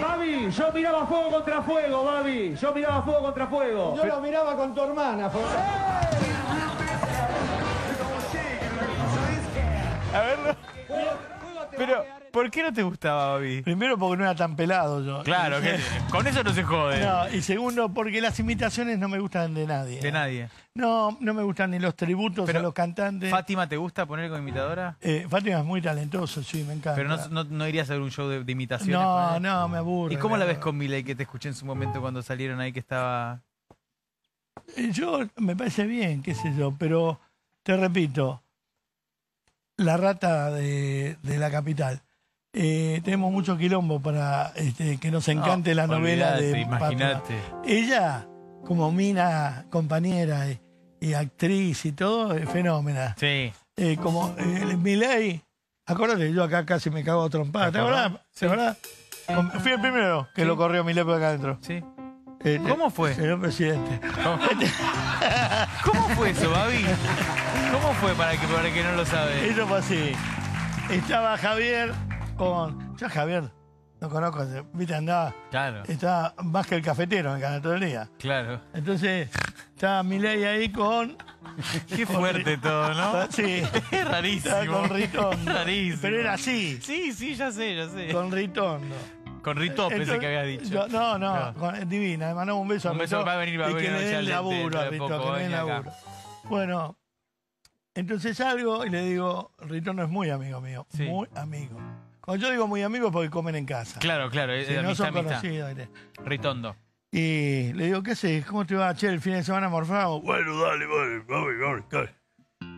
Babi, yo miraba fuego contra fuego, Babi. Yo miraba fuego contra fuego. Yo lo miraba con tu hermana, A verlo. Pero, ¿por qué no te gustaba, Babi? Primero porque no era tan pelado yo. Claro, que <laughs> con eso no se jode. No, y segundo porque las imitaciones no me gustan de nadie. De nadie. No, no me gustan ni los tributos Pero, a los cantantes. ¿Fátima te gusta poner como imitadora? Eh, Fátima es muy talentoso, sí, me encanta. Pero no, no, no irías a ver un show de, de imitaciones. no, no, me aburre. ¿Y cómo la ves con Miley que te escuché en su momento cuando salieron ahí que estaba... Eh, Yo me parece bien, qué sé yo, pero te repito, la rata de, de la capital. Eh, tenemos mucho quilombo para este, que nos encante No, la novela de. Imagínate. Ella, como mina, compañera y, y actriz y todo, es fenómena. Sí. Eh, como eh, Milei, acuérdate, yo acá casi me cago trompada. ¿Te ¿Te acordás? acordás? ¿Te acordás? Fui el primero que Sí. lo corrió Milei por acá adentro. Sí. Eh, ¿Cómo fue? Señor presidente. ¿Cómo, <laughs> ¿Cómo fue eso, Babi? ¿Cómo fue para que, para que no lo sabe? Eso fue así. Estaba Javier con. Yo Javier no conozco, viste, andaba. Claro, Estaba más que el cafetero en canal todo el día. claro. Entonces, estaba Milei ahí con. Qué fuerte todo, ¿no? <laughs> Sí. <laughs> Es rarísimo. Estaba con Ritondo. <laughs> Rarísimo. Pero era así, Sí, sí, ya sé, ya sé. con Ritondo. Con Rito pensé que habías dicho. yo- no, no, No. con- divina. Le mandamos un beso Un a beso, Rito. va a venir, va a y venir que le den de- laburo a que le den laburo. Bueno, entonces salgo y le digo, Rito no es muy amigo mío, Sí. muy amigo. Cuando yo digo muy amigo es porque comen en casa. Claro, claro, es Si es no amistad, son amistad. conocidos. ¿viste? Ritondo. Y le digo, ¿qué haces? ¿Cómo te va, che, el fin de semana morfado? Bueno, dale, vale, vale, dale.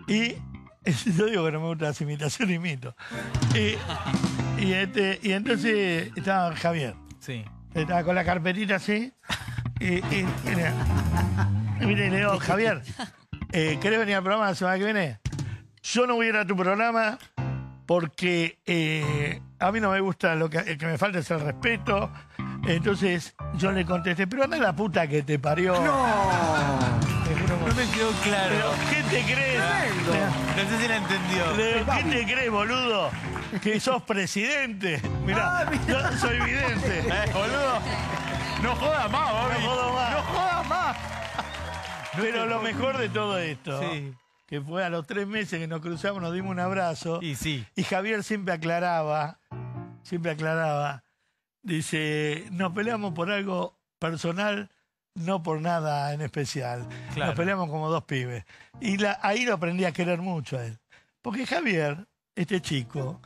Y <laughs> yo digo que no me gustan las imitaciones, imito. Y, y, este, y entonces estaba Javier. Sí. Estaba con la carpetita así. Y, y, y mira, y le digo, Javier, eh, ¿querés venir al programa la semana que viene? Yo no voy a ir a tu programa porque eh, a mí no me gusta lo que, el que me falta es el respeto. Entonces yo le contesté, pero anda la puta que te parió. Por- No me quedó claro. Pero, ¿qué te crees? No sé si la entendió. ¿Qué te crees, boludo? Que sos presidente. Mirá, yo soy vidente. <laughs> Eh, boludo. No jodas más, Babi. No jodo más. No jodas más. Pero lo mejor de todo esto, Sí. Que fue a los tres meses que nos cruzamos, nos dimos un abrazo. Y sí. Y Javier siempre aclaraba, siempre aclaraba, dice, nos peleamos por algo personal, no por nada en especial. Claro. Nos peleamos como dos pibes. Y la- ahí lo aprendí a querer mucho a él. Porque Javier, este chico,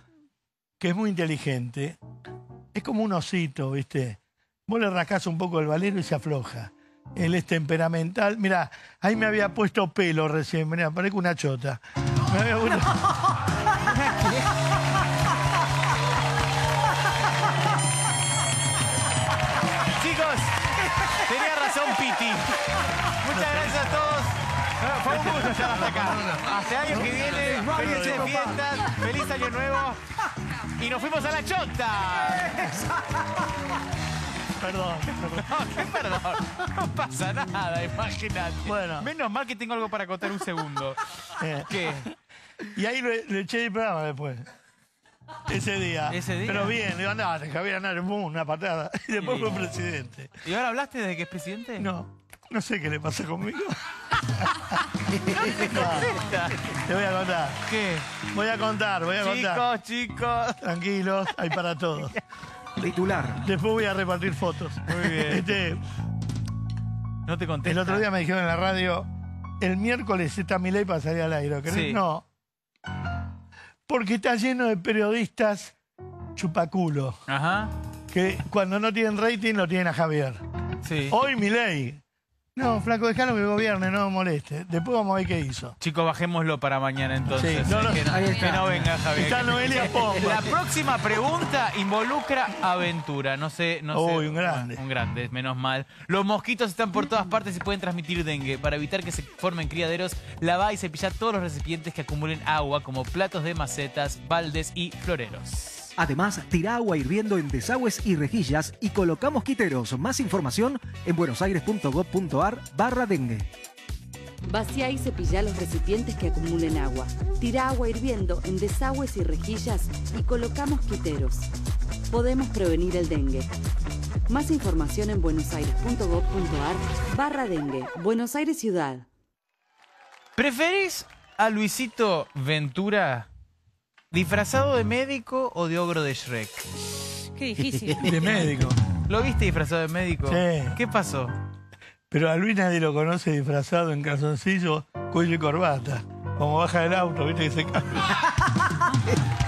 que es muy inteligente, es como un osito, ¿viste? Vos le rascás un poco el valero y se afloja. Él es temperamental. Mira, ahí me había puesto pelo recién. Mirá, parezco una chota. Me había puesto- Chicos, tenía razón Piti. Muchas gracias a todos. Fue un gusto estar hasta acá. Hasta el año que viene, felices fiestas, feliz año nuevo. Y nos fuimos a la chota. Perdón. <laughs> No, qué perdón. No pasa nada, imagínate. Bueno. Menos mal que tengo algo para contar un segundo. <laughs> Eh, ¿Qué? y ahí le, eché el programa después. Ese día. ¿Ese día? Pero bien, digo, andate, Javier boom, una patada. <laughs> Y después fue presidente. ¿Y ahora hablaste desde que es presidente? No, no sé qué le pasa conmigo. Contesta. Te voy a contar. ¿Qué? Voy a contar, voy a contar. Chicos, chicos. Tranquilos, hay para todos. Titular. Después voy a repartir fotos. Muy bien. Este, No te contesta. El otro día me dijeron en la radio, el miércoles está mi ley para salir al aire. ¿Crees? Sí. No. Porque está lleno de periodistas chupaculo, Ajá. que cuando no tienen rating lo tienen a Javier. Sí. Hoy mi ley. No, flaco, déjalo que gobierne, no me moleste. Después vamos a ver qué hizo. Chicos, bajémoslo para mañana entonces. Sí, no, no, que, ahí que está. no venga Javier. Está Noelia Pomba. La próxima pregunta involucra aventura. No sé, no sé. Uy, un grande. Un grande, menos mal. Los mosquitos están por todas partes y pueden transmitir dengue. Para evitar que se formen criaderos, lavá y cepillá todos los recipientes que acumulen agua, como platos de macetas, baldes y floreros. Además, tira agua hirviendo en desagües y rejillas y coloca mosquiteros. Más información en buenosaires.gov.ar barra dengue. Vacía y cepilla los recipientes que acumulen agua. Tira agua hirviendo en desagües y rejillas y coloca mosquiteros. Podemos prevenir el dengue. Más información en buenosaires.gov.ar barra dengue. Buenos Aires Ciudad. ¿Preferís a Luisito Ventura disfrazado de médico o de ogro de Shrek? Qué difícil. <laughs> De médico. ¿Lo viste disfrazado de médico? Sí. ¿Qué pasó? Pero a Luis nadie lo conoce disfrazado en calzoncillo, cuello y corbata. Como baja del auto, viste que se cae. <laughs>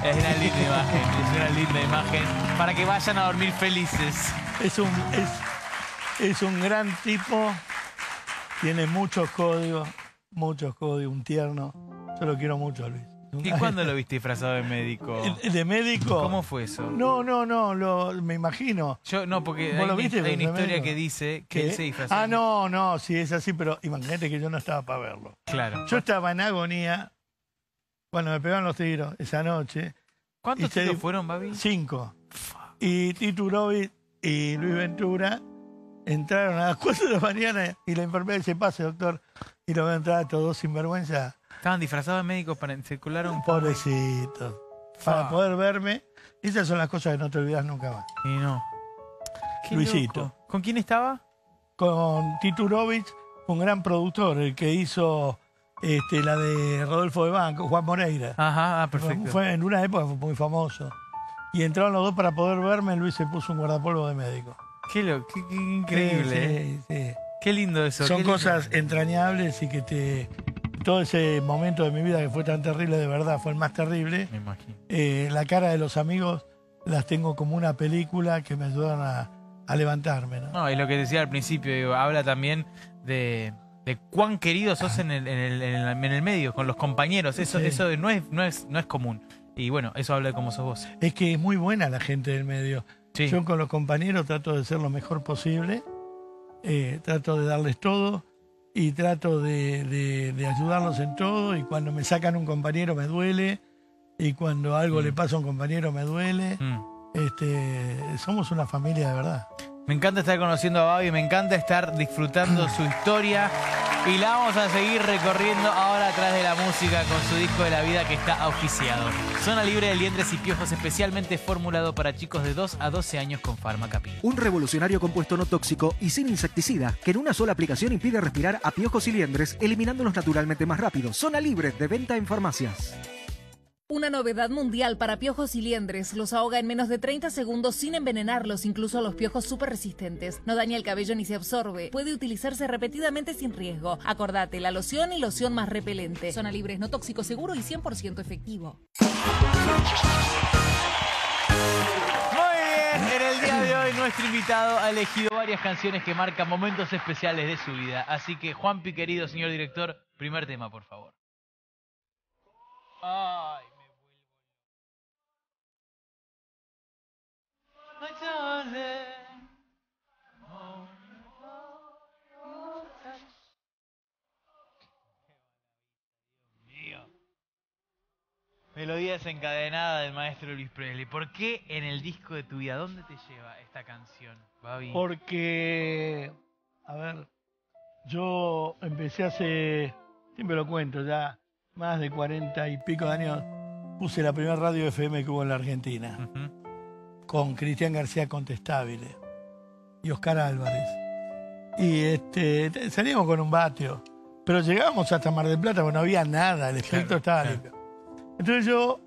Es una linda imagen, es una linda imagen para que vayan a dormir felices. Es un, es, es un gran tipo, tiene muchos códigos, muchos códigos, un tierno. Yo lo quiero mucho a Luis. ¿Y cuándo lo viste disfrazado de médico? <laughs> ¿De médico? ¿Cómo fue eso? No, no, no, lo, me imagino. Yo no, porque ¿Vos hay, lo una- viste hay una historia médico? que dice que ¿Qué? él se disfrazó. Ah, no, no, sí es así, pero imagínate que yo no estaba para verlo. Claro. Yo estaba en agonía cuando me pegaron los tiros esa noche. ¿Cuántos se- tiros fueron, Babi? Cinco. Y Tito y Luis Ventura entraron a las <laughs> 4 de la mañana y la enfermera dice, pase, doctor. Y lo veo entrar todos sin vergüenza. Estaban disfrazados de médicos para circular un Pobrecitos. Para poder verme. Esas son las cosas que no te olvidas nunca más. Y no. Qué Luisito. loco. ¿Con quién estaba? Con Tito Urovic, un gran productor, el que hizo este, la de Rodolfo de Banco, Juan Moreira. Ajá, ah, perfecto. fue en una época fue muy famoso. Y entraron los dos para poder verme, Luis se puso un guardapolvo de médico. Qué, lo- qué- qué increíble. Sí, sí, ¿eh? sí. Qué lindo eso. Son qué lindo. cosas entrañables y que te... Todo ese momento de mi vida que fue tan terrible, de verdad, fue el más terrible. Me imagino. eh, la cara de los amigos las tengo como una película que me ayudan a, a levantarme. ¿no? No, y lo que decía al principio, digo, habla también de, de cuán querido sos en el, en el, en el- en el medio, con los compañeros. Eso, Sí. eso no, es, no, es, no es común. Y bueno, eso habla de cómo sos vos. Es que es muy buena la gente del medio. Sí. Yo con los compañeros trato de ser lo mejor posible, eh, trato de darles todo y trato de, de- de ayudarlos en todo y cuando me sacan un compañero me duele y cuando algo le pasa a un compañero me duele. Mm. Este, somos una familia de verdad. Me encanta estar conociendo a Babi, me encanta estar disfrutando su historia y la vamos a seguir recorriendo ahora atrás de la música con su disco de la vida que está auspiciado. Zona libre de liendres y piojos especialmente formulado para chicos de 2 a 12 años con Farmacapin. Un revolucionario compuesto no tóxico y sin insecticida que en una sola aplicación impide respirar a piojos y liendres, eliminándolos naturalmente más rápido. Zona libre de venta en farmacias. Una novedad mundial para piojos y liendres. Los ahoga en menos de 30 segundos sin envenenarlos, incluso a los piojos súper resistentes. No daña el cabello ni se absorbe. Puede utilizarse repetidamente sin riesgo. Acordate, la loción y loción más repelente. Zona libre es no tóxico, seguro y 100% efectivo. Muy bien, en el día de hoy nuestro invitado ha elegido varias canciones que marcan momentos especiales de su vida. Así que Juanpi, querido señor director, primer tema, por favor. Ay, Melodía desencadenada del maestro Luis Presley. ¿Por qué en el disco de tu vida? ¿Dónde te lleva esta canción, Babi? Porque, a ver, yo empecé hace, siempre lo cuento, ya más de cuarenta y pico de años, puse la primera radio FM que hubo en la Argentina, Ujú. Con Cristian García Contestabile y Oscar Álvarez. Y este, te- salíamos con un batio, pero llegábamos hasta Mar del Plata, porque no había nada, el espectro Claro, estaba claro. limpio. Entonces yo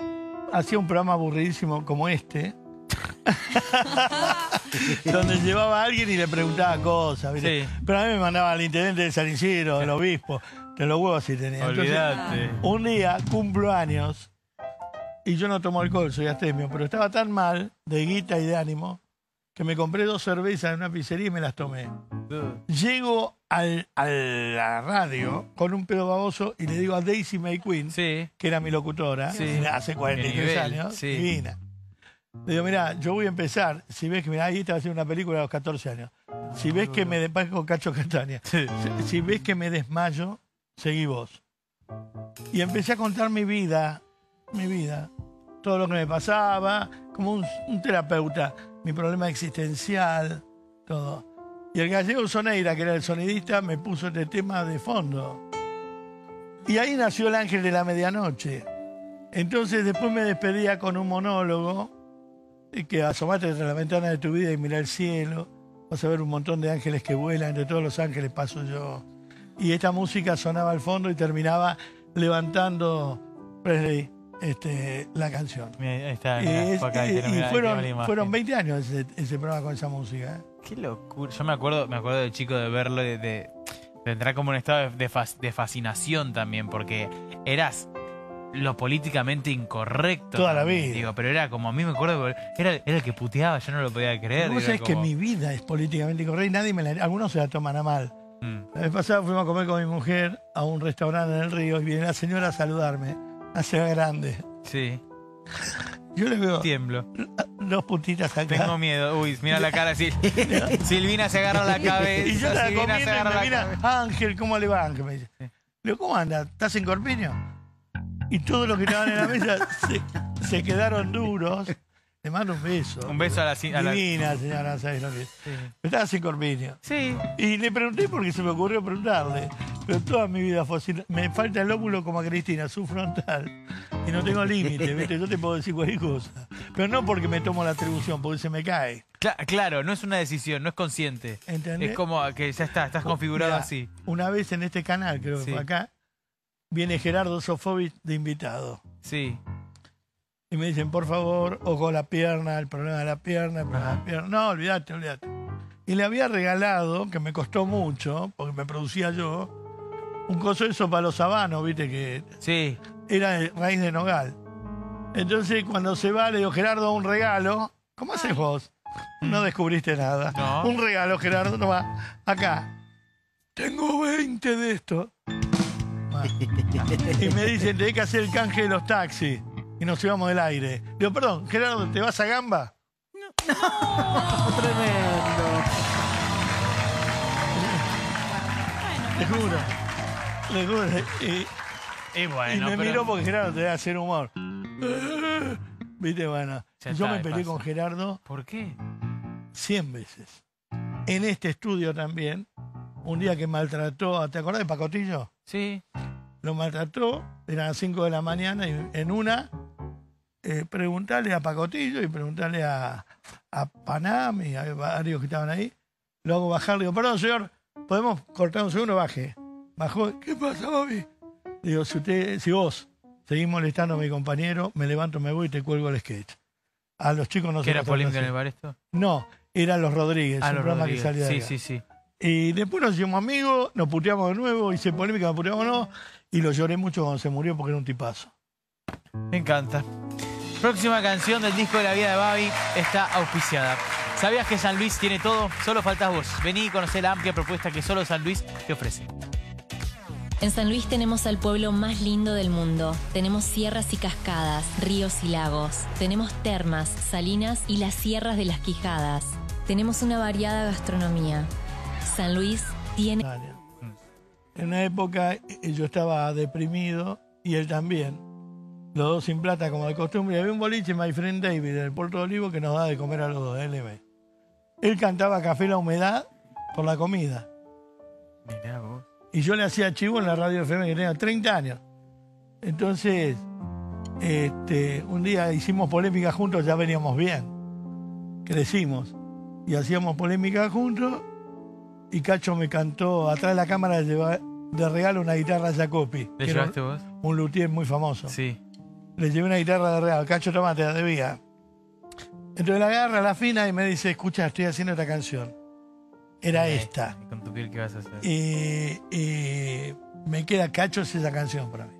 hacía un programa aburridísimo como este, <laughs> donde llevaba a alguien y le preguntaba cosas. Pero a mí me mandaba al intendente del San Isidro, el obispo, de los huevos si tenía. Entonces, un día cumplo años y yo no tomo alcohol, soy astemio, pero estaba tan mal de guita y de ánimo que me compré dos cervezas en una pizzería y me las tomé. Llego al, a la radio con un pedo baboso y le digo a Daisy May Sí. que era mi locutora, Sí. hace 43 Qué nivel, años, sí. divina. Le digo, mira, yo voy a empezar. Si ves que, mira, ahí estaba haciendo una película a los 14 años. Si ves que me desmayo con Cacho Castaña, si ves que me desmayo, seguí vos. Y empecé a contar mi vida, mi vida, todo lo que me pasaba, como un, terapeuta, mi problema existencial, todo. Y el gallego Soneira, que era el sonidista, me puso este tema de fondo. Y ahí nació el ángel de la medianoche. Entonces después me despedía con un monólogo, y que asomate entre la ventana de tu vida y mira el cielo, vas a ver un montón de ángeles que vuelan, entre todos los ángeles paso yo. Y esta música sonaba al fondo y terminaba levantando Presley este, la canción. Mira, ahí está. Y, es- acá, fueron, fueron 20 años ese, ese programa con esa música. ¿eh? Qué locura. Yo me acuerdo, me acuerdo de chico de verlo, de, de, de entrar como en un estado de, de fas- de fascinación también, porque eras lo políticamente incorrecto. Toda la vida. Digo, pero era como, a mí me acuerdo, que era, era el que puteaba, yo no lo podía creer. Vos sabés que como- mi vida es políticamente incorrecta y nadie me la... Algunos se la toman a mal. Mm. La vez pasada fuimos a comer con mi mujer a un restaurante en el río y viene la señora a saludarme. Señora grande. Sí, Yo le veo tiemblo. dos puntitas acá. Tengo miedo. Uy, mira la cara así. <laughs> Silvina se agarra la cabeza. Y yo la Silvina comiendo se y me la mira, cabeza. Ángel, ¿cómo le va Ángel? Me dice. Le digo, ¿cómo anda? ¿Estás en Corpiño? Y todos los que estaban en la mesa se, se quedaron duros. Le mando un beso. Un beso a la... a la- Divina, señora, ¿sabes lo que es? Estabas en Corpiño. Sí. Y le pregunté porque se me ocurrió preguntarle. Pero toda mi vida fue así. Me falta el óvulo como a Cristina, su frontal. Y no tengo límite, ¿viste? Yo te puedo decir cualquier cosa. Pero no porque me tomo la atribución, porque se me cae. Cla- claro, no es una decisión, no es consciente. ¿Entendés? Es como que ya está, estás configurado Mirá, así. Una vez en este canal, creo que Sí. fue acá, viene Gerardo Sofovich de invitado. Sí. Y me dicen, por favor, ojo la pierna, el problema de la pierna, el problema de la pierna. No, olvídate, olvídate. Y le había regalado, que me costó mucho, porque me producía yo, un coso de eso para los sabanos, viste, que Sí. era de raíz de nogal. Entonces, cuando se va, le digo, Gerardo, un regalo. ¿Cómo haces vos? No descubriste nada. No. Un regalo, Gerardo, toma, acá. Tengo 20 de esto. Ah. <laughs> Y me dicen, tenés que hacer el canje de los taxis. Y nos llevamos del aire. Digo, perdón, Gerardo, ¿te vas a Gamba? Tremendo. Te juro. Te juro. Y, Y y bueno, me pero- miró porque Gerardo te debe hacer humor. Viste, bueno. Ya Yo está, me de peleé paso. con Gerardo ¿Por qué? 100 veces. En este estudio también. Un día que maltrató, a- ¿te acordás de Pacotillo? Sí. Lo maltrató, eran las 5 de la mañana y en una, eh, preguntarle a Pacotillo y preguntarle a, a Panam y a varios que estaban ahí. Lo hago bajar, le digo, perdón señor, ¿podemos cortar un segundo? Baje. Bajó, ¿qué pasa, Bobby? Digo, si usted, si vos seguís molestando a mi compañero, me levanto, me voy y te cuelgo el sketch. A los chicos no ¿Que se era polémica en el bar esto? No, eran los Rodríguez, Ah, un los programa Rodríguez. que salía de Sí, sí, sí. Y después nos hicimos amigos, nos puteamos de nuevo, hice polémica, nos puteamos no, y lo lloré mucho cuando se murió porque era un tipazo. Me encanta. Próxima canción del disco de la vida de Babi está auspiciada. ¿Sabías que San Luis tiene todo? Solo faltas vos. Vení y conocé la amplia propuesta que solo San Luis te ofrece. En San Luis tenemos al pueblo más lindo del mundo. Tenemos sierras y cascadas, ríos y lagos. Tenemos termas, salinas y las sierras de las Quijadas. Tenemos una variada gastronomía. San Luis tiene... En una época eh, yo estaba deprimido y él también. Los dos sin plata como de costumbre. Y había un boliche, My Friend David, en el Puerto de Olivo, que nos da de comer a los dos, LB. Él cantaba Café La Humedad por la comida. Mirá vos. Y yo le hacía chivo en la radio FM que tenía 30 años. Entonces, este, un día hicimos polémica juntos, ya veníamos bien. Crecimos. Y hacíamos polémica juntos. Y Cacho me cantó atrás de la cámara de regalo una guitarra Jacopi. ¿Le llevaste vos? Un luthier muy famoso. Sí. Le llevé una guitarra de regalo. Cacho, toma, te la debía. Entonces la agarra, la fina y me dice, escucha, estoy haciendo esta canción. Era esta. ¿y con tu piel qué vas a hacer? Y, y me queda cachos esa canción para mí.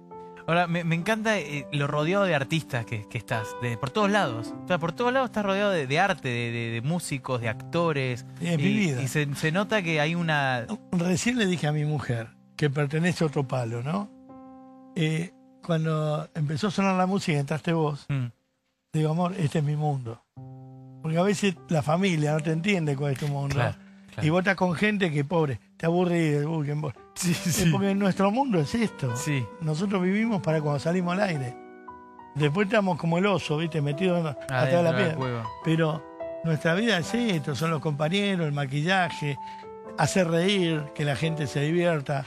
Ahora, me, me encanta eh, lo rodeado de artistas que, que estás, de, por todos lados. O sea, por todos lados estás rodeado de, de arte, de, de- de músicos, de actores. Es mi vida. y se, se nota que hay una... Recién le dije a mi mujer, que pertenece a otro palo, ¿no? Eh, cuando empezó a sonar la música y entraste vos, Mm, digo, amor, este es mi mundo. Porque a veces la familia no te entiende cuál es tu mundo. Claro, claro. Y vos estás con gente que, pobre, te aburre. uy, embol- <laughs> Sí, Es porque nuestro mundo es esto. Sí. Nosotros vivimos para cuando salimos al aire. Después estamos como el oso, ¿viste? Metido en- atrás de la piedra. Pero nuestra vida es esto, son los compañeros, el maquillaje, hacer reír, que la gente se divierta.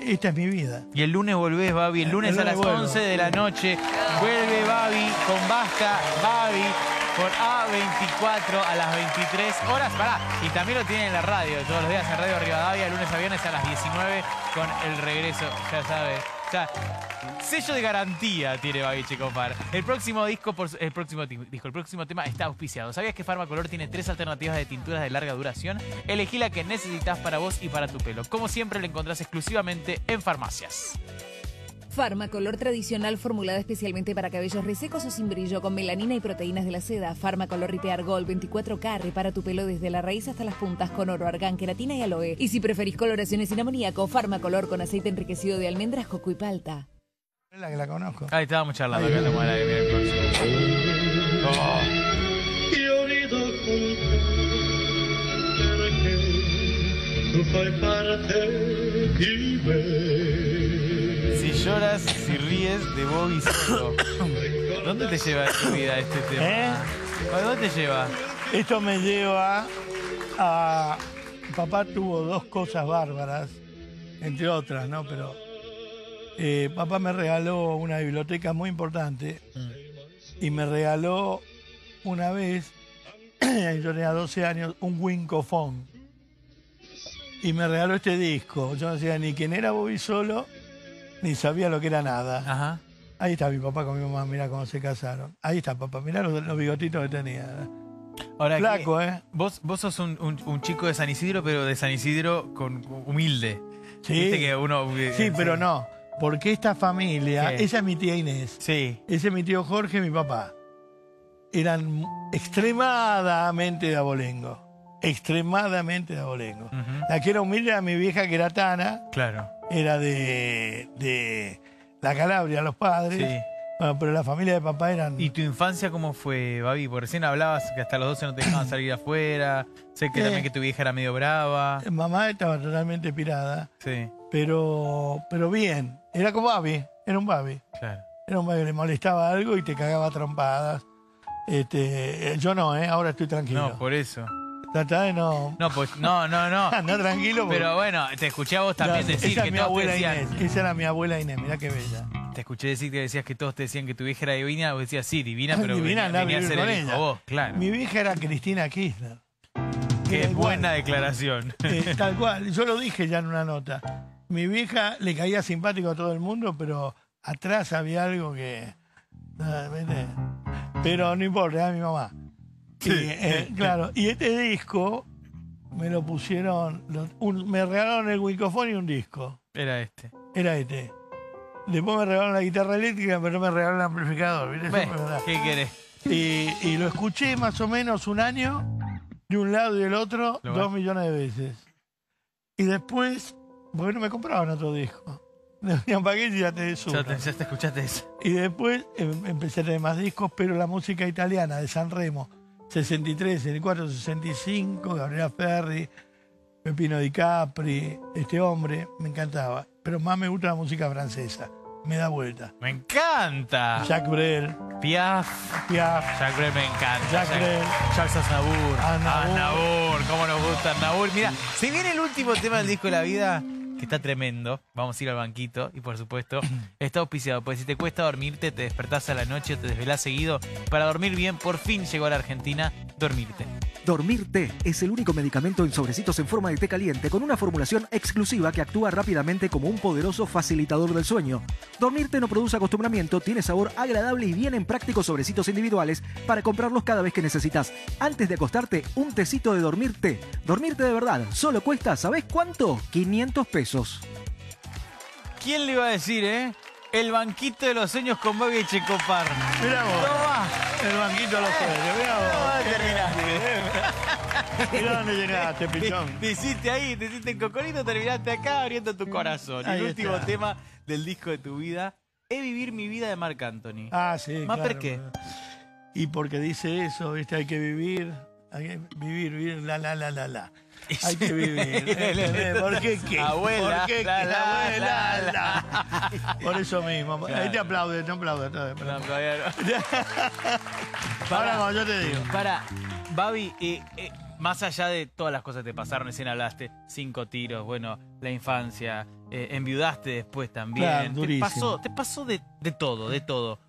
Esta es mi vida. Y el lunes volvés, Babi. El lunes a las vuelvo. 11 de la noche vuelve Babi con Vasca Babi por A24 a las 23 horas. Pará. Y también lo tienen en la radio todos los días en Radio Rivadavia, lunes a viernes a las 19 con el regreso, ya sabes. Sello de garantía tiene Babi Checopar. El próximo disco, el próximo disco, el próximo tema está auspiciado. ¿Sabías que Farmacolor tiene tres alternativas de tinturas de larga duración? Elegí la que necesitas para vos y para tu pelo. Como siempre, lo encontrás exclusivamente en farmacias. Farmacolor tradicional formulada especialmente para cabellos resecos o sin brillo con melanina y proteínas de la seda. Farmacolor Repair Gold 24K repara tu pelo desde la raíz hasta las puntas con oro, argán, queratina y aloe. Y si preferís coloraciones sin amoníaco, Farmacolor con aceite enriquecido de almendras, coco y palta. Es la que la conozco. Ahí estábamos charlando acá el próximo. Oh. Si lloras, si ríes, de Bobby solo. <coughs> ¿Dónde te lleva tu vida este tema? ¿Eh? ¿A dónde te lleva? Esto me lleva a... Papá tuvo dos cosas bárbaras, entre otras, ¿no? Pero eh, papá me regaló una biblioteca muy importante y me regaló una vez, <clears throat> yo tenía 12 años, un Wincofón. Y me regaló este disco. Yo no sabía ni quién era Bobby Solo, ni sabía lo que era nada. Ajá. Ahí está mi papá con mi mamá, mirá cómo se casaron. Ahí está papá, mirá los, los bigotitos que tenía. Ahora, Flaco, ¿qué- ¿eh? Vos, vos sos un, un- un chico de San Isidro, pero de San Isidro con humilde. Sí. Viste que uno. eh, Sí, pero no. Porque esta familia, ¿Qué? esa es mi tía Inés, Sí. ese es mi tío Jorge, mi papá. Eran extremadamente de abolengo. Extremadamente de abolengo. La que era humilde era mi vieja, que era Tana, Claro. era de, de la Calabria, los padres. Sí. Bueno, pero la familia de papá eran. ¿Y tu infancia cómo fue, Babi? Porque recién hablabas que hasta los 12 no te dejaban <clears throat> salir afuera. Sé que Eh. también que tu vieja era medio brava. Mamá estaba totalmente pirada, Sí, pero, pero bien. Era como Babi, era un Babi. claro. Era un Babi, le molestaba algo y te cagaba trompadas. Este, yo no, ¿eh? ahora estoy tranquilo. No, por eso. Tratá de no. No, pues, no, no, no. <laughs> Andá tranquilo. porque- Pero bueno, te escuché a vos también No, decir esa que es mi todos te abuela decían. Inés. Esa era mi abuela Inés, mirá qué bella. Te escuché decir que decías que todos te decían que tu vieja era divina. Vos decías, sí, divina, pero Divina, venía, andá a venía a vivir ser con el hijo ella. vos, claro. Mi vieja era Cristina Kirchner. Qué Era igual. buena declaración. Eh, tal cual. Yo lo dije ya en una nota. Mi vieja le caía simpático a todo el mundo, pero atrás había algo que. ah, ¿viste? Pero no importa, era mi mamá. Y, eh, claro, y este disco me lo pusieron. lo- un- me regalaron el micrófono y un disco. Era este. Era este. Después me regalaron la guitarra eléctrica, pero no me regalaron el amplificador. ¿viste? Eso Ve, fue verdad. ¿Qué querés? Y, y lo escuché más o menos un año, de un lado y del otro, Lo dos millones de veces. Y después, porque no me compraban otro disco. <laughs> Me venían paquete y ya te Ya subo. te, ya te escuchaste eso. Y después em- empecé a tener más discos, pero la música italiana de San Remo, 63, 64, 65, Gabriela Ferri, Pepino Di Capri, este hombre, me encantaba. Pero más me gusta la música francesa, me da vuelta. Me encanta. Jacques Brel, Piaf. Piaf, Jacques Brel me encanta. Jacques Brel. Jacques Aznavour. Aznavour. Aznavour. Cómo nos gusta Aznavour. Mira, se viene el último tema del disco de la vida, que está tremendo. Vamos a ir al banquito y por supuesto <clears throat> está auspiciado. Pues si te cuesta dormirte, te despertás a la noche o te desvelás seguido. Para dormir bien, por fin llegó a la Argentina Dormirte. Dormir Té es el único medicamento en sobrecitos en forma de té caliente con una formulación exclusiva que actúa rápidamente como un poderoso facilitador del sueño. Dormir Té no produce acostumbramiento, tiene sabor agradable y vienen prácticos sobrecitos individuales para comprarlos cada vez que necesitas. Antes de acostarte, un tecito de Dormir Té. Dormirte de verdad solo cuesta, ¿sabés cuánto? 500 pesos. ¿Quién le iba a decir, eh? El banquito de los sueños con Babi Checopar. Mirá vos. Toma. El banquito de los sueños. Mirá vos. <laughs> terminaste. <laughs> Mirá dónde llegaste, pichón. Te, te hiciste ahí, te hiciste en cocorito, terminaste acá abriendo tu corazón. Y Ahí el último está. tema del disco de tu vida es Vivir mi vida de Marc Anthony. Ah, sí. ¿Más claro. por qué? Y porque dice eso, ¿viste? Hay que vivir, hay que vivir, vivir, la, la, la, la, la. <laughs> Hay que vivir. <laughs> ¿entendés? ¿Por qué qué? Abuela, ¿Por qué la, qué? la, Abuela, la. <laughs> Por eso mismo. Claro. Ahí te aplaude, te aplaude. todo, No, pero- todavía no. Ahora como yo te digo. Para, Babi, eh, eh, más allá de todas las cosas que te pasaron, recién hablaste, cinco tiros, bueno, la infancia, eh, enviudaste después también. Claro, te pasó, te pasó de, de todo, de todo.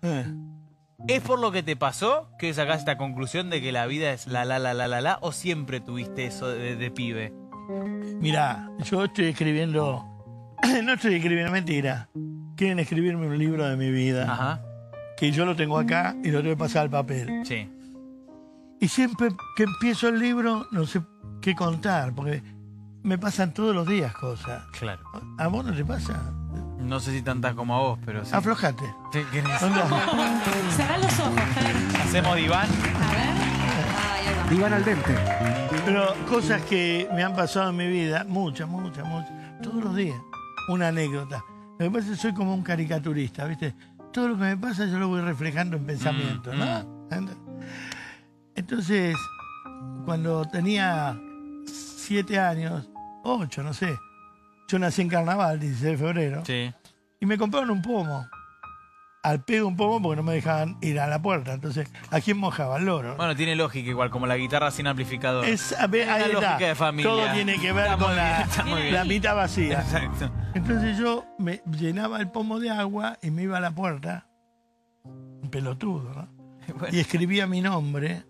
¿Es por lo que te pasó que sacás esta conclusión de que la vida es la la la la la la o siempre tuviste eso de, de pibe? Mirá, yo estoy escribiendo. <clears throat> No estoy escribiendo mentira. Quieren escribirme un libro de mi vida. Ajá. Que yo lo tengo acá y lo tengo que pasar al papel. Sí. Y siempre que empiezo el libro, no sé qué contar, porque me pasan todos los días cosas. Claro. ¿A vos no te pasa? No sé si tantas como a vos, pero sí. Aflojate. Sí, ¿querés? Cerrá los ojos, Fer. Hacemos diván. A ver. Ay, ahí va. Divan al dente. Pero cosas que me han pasado en mi vida, muchas, muchas, muchas, todos los días. Una anécdota. Lo que pasa es que soy como un caricaturista, ¿viste? Todo lo que me pasa yo lo voy reflejando en pensamientos, Mm, ¿no? Entonces, cuando tenía siete años, ocho, no sé, yo nací en carnaval, 16 de febrero, Sí. y me compraron un pomo. Al pedo un pomo porque no me dejaban ir a la puerta. Entonces, ¿a quién mojaba? Al loro. Bueno, tiene lógica igual, como la guitarra sin amplificador. Es, a ver, Una ahí está. lógica de familia. Todo tiene que ver Está muy con la, bien, está muy bien. la mitad vacía. Exacto. Entonces yo me llenaba el pomo de agua y me iba a la puerta, un pelotudo, ¿no? <laughs> Bueno. Y escribía mi nombre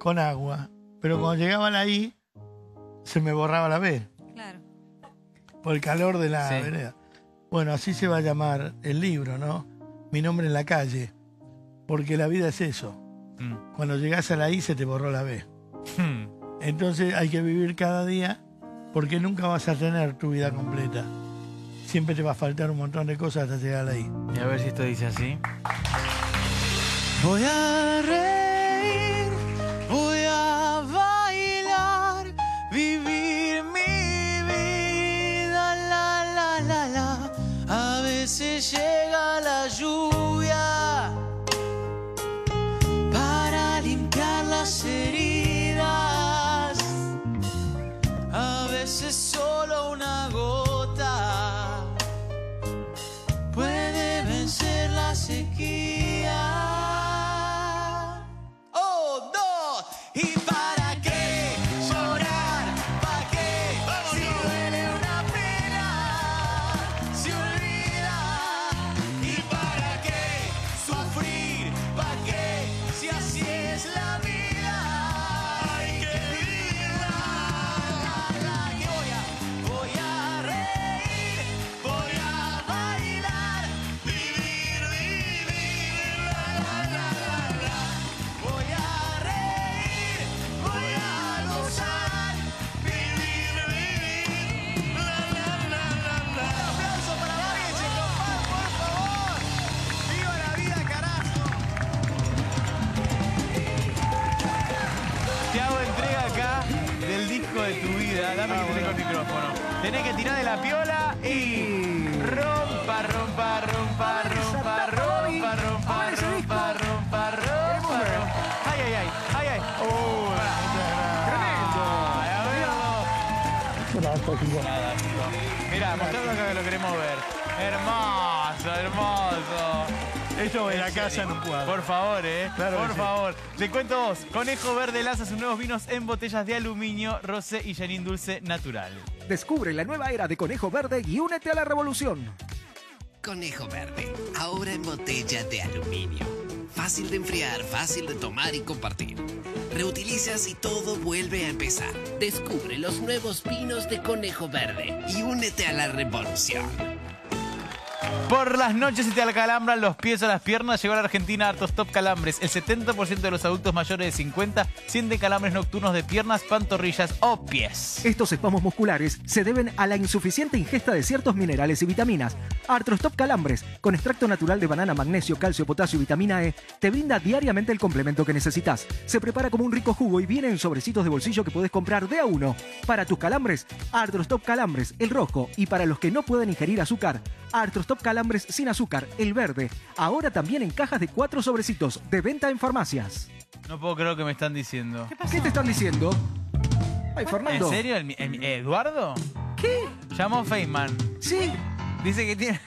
con agua. Pero cuando llegaba la I, se me borraba la B. por el calor de la Sí. vereda. Bueno, así se va a llamar el libro, ¿no? Mi nombre en la calle. Porque la vida es eso. Mm. Cuando llegás a la I, se te borró la B. Hmm. Entonces hay que vivir cada día porque nunca vas a tener tu vida completa. Siempre te va a faltar un montón de cosas hasta llegar ahí. Y a ver si esto dice así. Voy a reír, Esto en la casa no puedo. Por favor, eh. Claro Por sí. favor. Te cuento vos. Conejo Verde lanza sus nuevos vinos en botellas de aluminio, rosé y Janín Dulce natural. Descubre la nueva era de Conejo Verde y únete a la revolución. Conejo Verde, ahora en botella de aluminio. fácil de enfriar, fácil de tomar y compartir. Reutilizas y todo vuelve a empezar. Descubre los nuevos vinos de Conejo Verde y únete a la revolución. Por las noches se te acalambran los pies o las piernas, llegó a la Argentina Hartos Top Calambres. El 70% de los adultos mayores de 50 sienten calambres nocturnos de piernas, pantorrillas o pies. Estos espasmos musculares se deben a la insuficiente ingesta de ciertos minerales y vitaminas. Artrostop Calambres, con extracto natural de banana, magnesio, calcio, potasio y vitamina E, te brinda diariamente el complemento que necesitas. Se prepara como un rico jugo y viene en sobrecitos de bolsillo que puedes comprar de a uno. Para tus calambres, Artrostop Calambres, el rojo. Y para los que no pueden ingerir azúcar, Artrostop Calambres sin azúcar, el verde. Ahora también en cajas de cuatro sobrecitos, de venta en farmacias. No puedo creer lo que me están diciendo. ¿Qué te están diciendo? Ay, Fernando. ¿En serio? ¿El mi- el mi- ¿Eduardo? ¿Qué? Llamó Feynman. Sí. Dice que tiene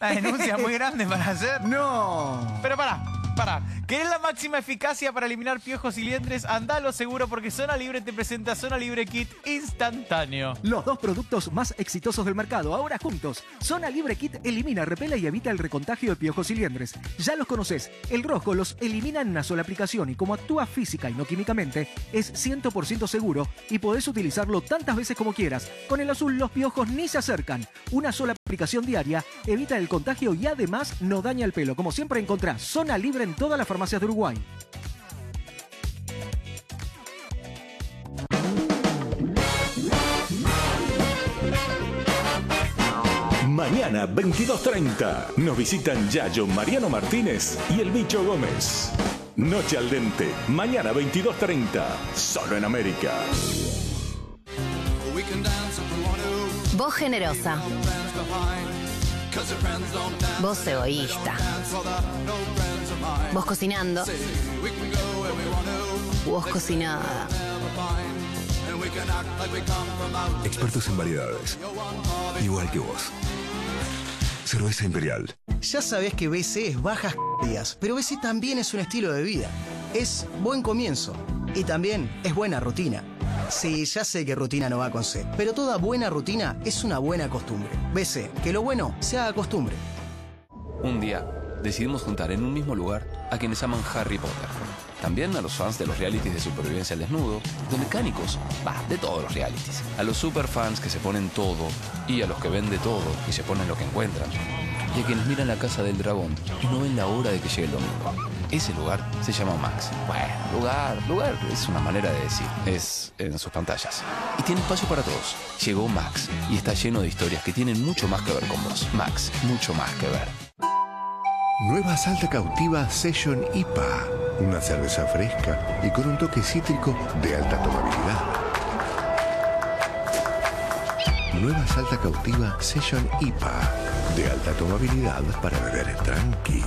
una denuncia muy grande para hacer. No. Pero pará, pará. ¿Querés la máxima eficacia para eliminar piojos y liendres? Andalo seguro porque Zona Libre te presenta Zona Libre Kit instantáneo. Los dos productos más exitosos del mercado, ahora juntos. Zona Libre Kit elimina, repela y evita el recontagio de piojos y liendres. Ya los conoces. El rojo los elimina en una sola aplicación y como actúa física y no químicamente, es 100% seguro y podés utilizarlo tantas veces como quieras. Con el azul los piojos ni se acercan. Una sola aplicación diaria evita el contagio y además no daña el pelo. Como siempre encontrás Zona Libre en todas las farmacias de Uruguay. Mañana 22.30 nos visitan Yayo Mariano Martínez y el Bicho Gómez. Noche al Dente, mañana 22.30, solo en América. Voz generosa. Voz egoísta. Voz cocinando. Voz cocinada. Expertos en variedades. Igual que vos. Cerveza Imperial. Ya sabés que BC es bajas días, pero BC también es un estilo de vida. Es buen comienzo y también es buena rutina. Sí, ya sé que rutina no va con C, pero toda buena rutina es una buena costumbre. BC, que lo bueno se haga costumbre. Un día decidimos juntar en un mismo lugar a quienes aman Harry Potter. También a los fans de los realities de supervivencia al desnudo, de mecánicos, va, de todos los realities. A los superfans que se ponen todo y a los que ven de todo y se ponen lo que encuentran. Y a quienes miran la casa del dragón y no ven la hora de que llegue el domingo. Ese lugar se llama Max. Bueno, lugar, lugar es una manera de decir. Es en sus pantallas. Y tiene espacio para todos. Llegó Max y está lleno de historias que tienen mucho más que ver con vos. Max, mucho más que ver. Nueva Salta Cautiva Session IPA. Una cerveza fresca y con un toque cítrico de alta tomabilidad. Nueva Salta Cautiva Session IPA. De alta tomabilidad para beber tranqui.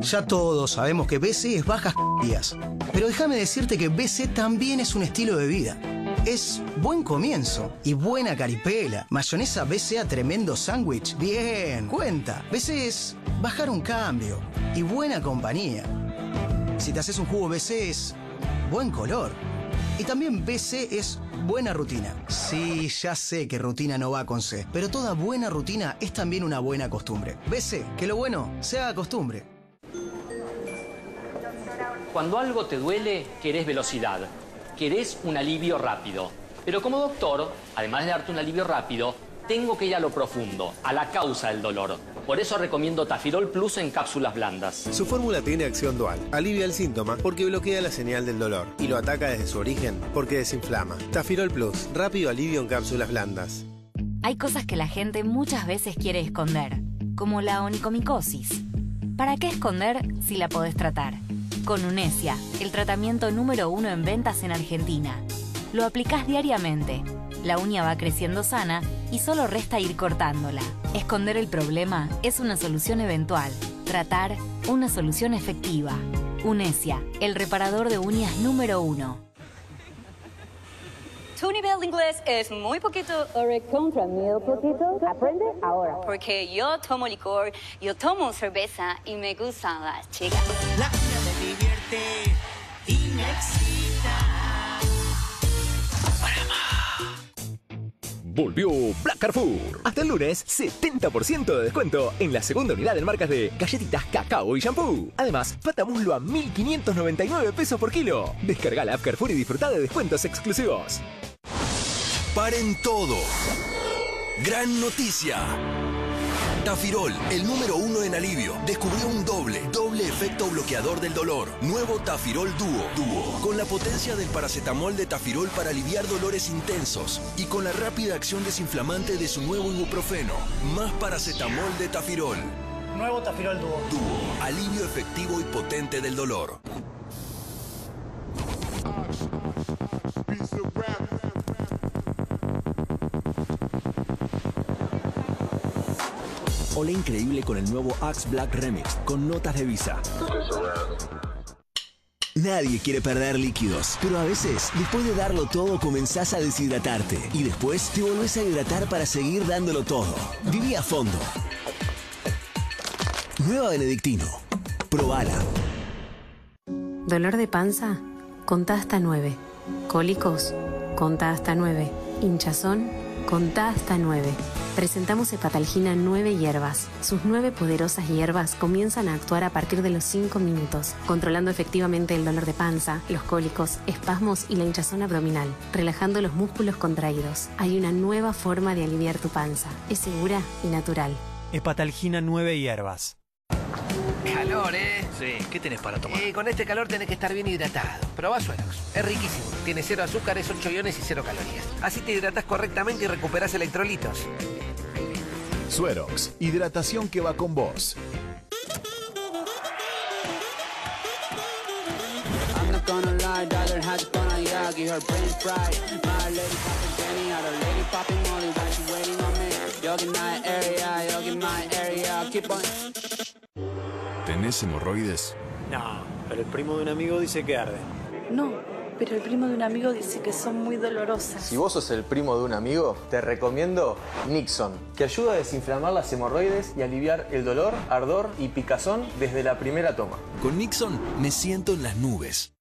Ya todos sabemos que BC es bajas días, pero déjame decirte que BC también es un estilo de vida. Es buen comienzo y buena caripela. Mayonesa BC a tremendo sándwich. Bien, cuenta. BC es bajar un cambio y buena compañía. Si te haces un jugo BC es buen color. Y también BC es buena rutina. Sí, ya sé que rutina no va con C, pero toda buena rutina es también una buena costumbre. BC, que lo bueno se haga costumbre. Cuando algo te duele, querés velocidad, querés un alivio rápido. Pero como doctor, además de darte un alivio rápido, tengo que ir a lo profundo, a la causa del dolor. Por eso recomiendo Tafirol Plus en cápsulas blandas. Su fórmula tiene acción dual. Alivia el síntoma porque bloquea la señal del dolor y lo ataca desde su origen porque desinflama. Tafirol Plus, rápido alivio en cápsulas blandas. Hay cosas que la gente muchas veces quiere esconder, como la onicomicosis. ¿Para qué esconder si la podés tratar? Con Unesia, el tratamiento número uno en ventas en Argentina. Lo aplicás diariamente. La uña va creciendo sana y solo resta ir cortándola. Esconder el problema es una solución eventual. Tratar, una solución efectiva. Unesia, el reparador de uñas número uno. Tu nivel de inglés es muy poquito o recontra mil poquito. Aprende ahora. Porque yo tomo licor, yo tomo cerveza y me gustan las chicas. La y me excita. Volvió Black Carrefour. Hasta el lunes, 70% de descuento en la segunda unidad en marcas de galletitas, cacao y shampoo. Además, patamuzlo a 1.599 pesos por kilo. Descarga la app Carrefour y disfruta de descuentos exclusivos. Paren todo. Gran noticia. Tafirol, el número uno en alivio, descubrió un doble, doble efecto bloqueador del dolor. Nuevo Tafirol Duo, Duo, con la potencia del paracetamol de Tafirol para aliviar dolores intensos y con la rápida acción desinflamante de su nuevo ibuprofeno. Más paracetamol de Tafirol. Nuevo Tafirol Duo. Duo, alivio efectivo y potente del dolor. Hola increíble con el nuevo Axe Black Remix con notas de visa. Nadie quiere perder líquidos, pero a veces, después de darlo todo, comenzás a deshidratarte y después te volvés a hidratar para seguir dándolo todo. Viví a fondo. Nueva Benedictino. Probala. Dolor de panza, contá hasta 9. Cólicos, contá hasta 9. Hinchazón, contá hasta 9. Presentamos Hepatalgina 9 hierbas. Sus 9 poderosas hierbas comienzan a actuar a partir de los 5 minutos, controlando efectivamente el dolor de panza, los cólicos, espasmos y la hinchazón abdominal, relajando los músculos contraídos. Hay una nueva forma de aliviar tu panza. Es segura y natural. Hepatalgina 9 hierbas. Calor, ¿eh? Sí, ¿qué tenés para tomar? Eh, con este calor tenés que estar bien hidratado. Probá Suerox. Es riquísimo. Tiene cero azúcares, 8 iones y cero calorías. Así te hidratas correctamente y recuperas electrolitos. Suerox, hidratación que va con vos. ¿Tenés hemorroides? No, pero el primo de un amigo dice que arde. No, pero el primo de un amigo dice que son muy dolorosas. Si vos sos el primo de un amigo, te recomiendo Nixon, que ayuda a desinflamar las hemorroides y aliviar el dolor, ardor y picazón desde la primera toma. Con Nixon me siento en las nubes.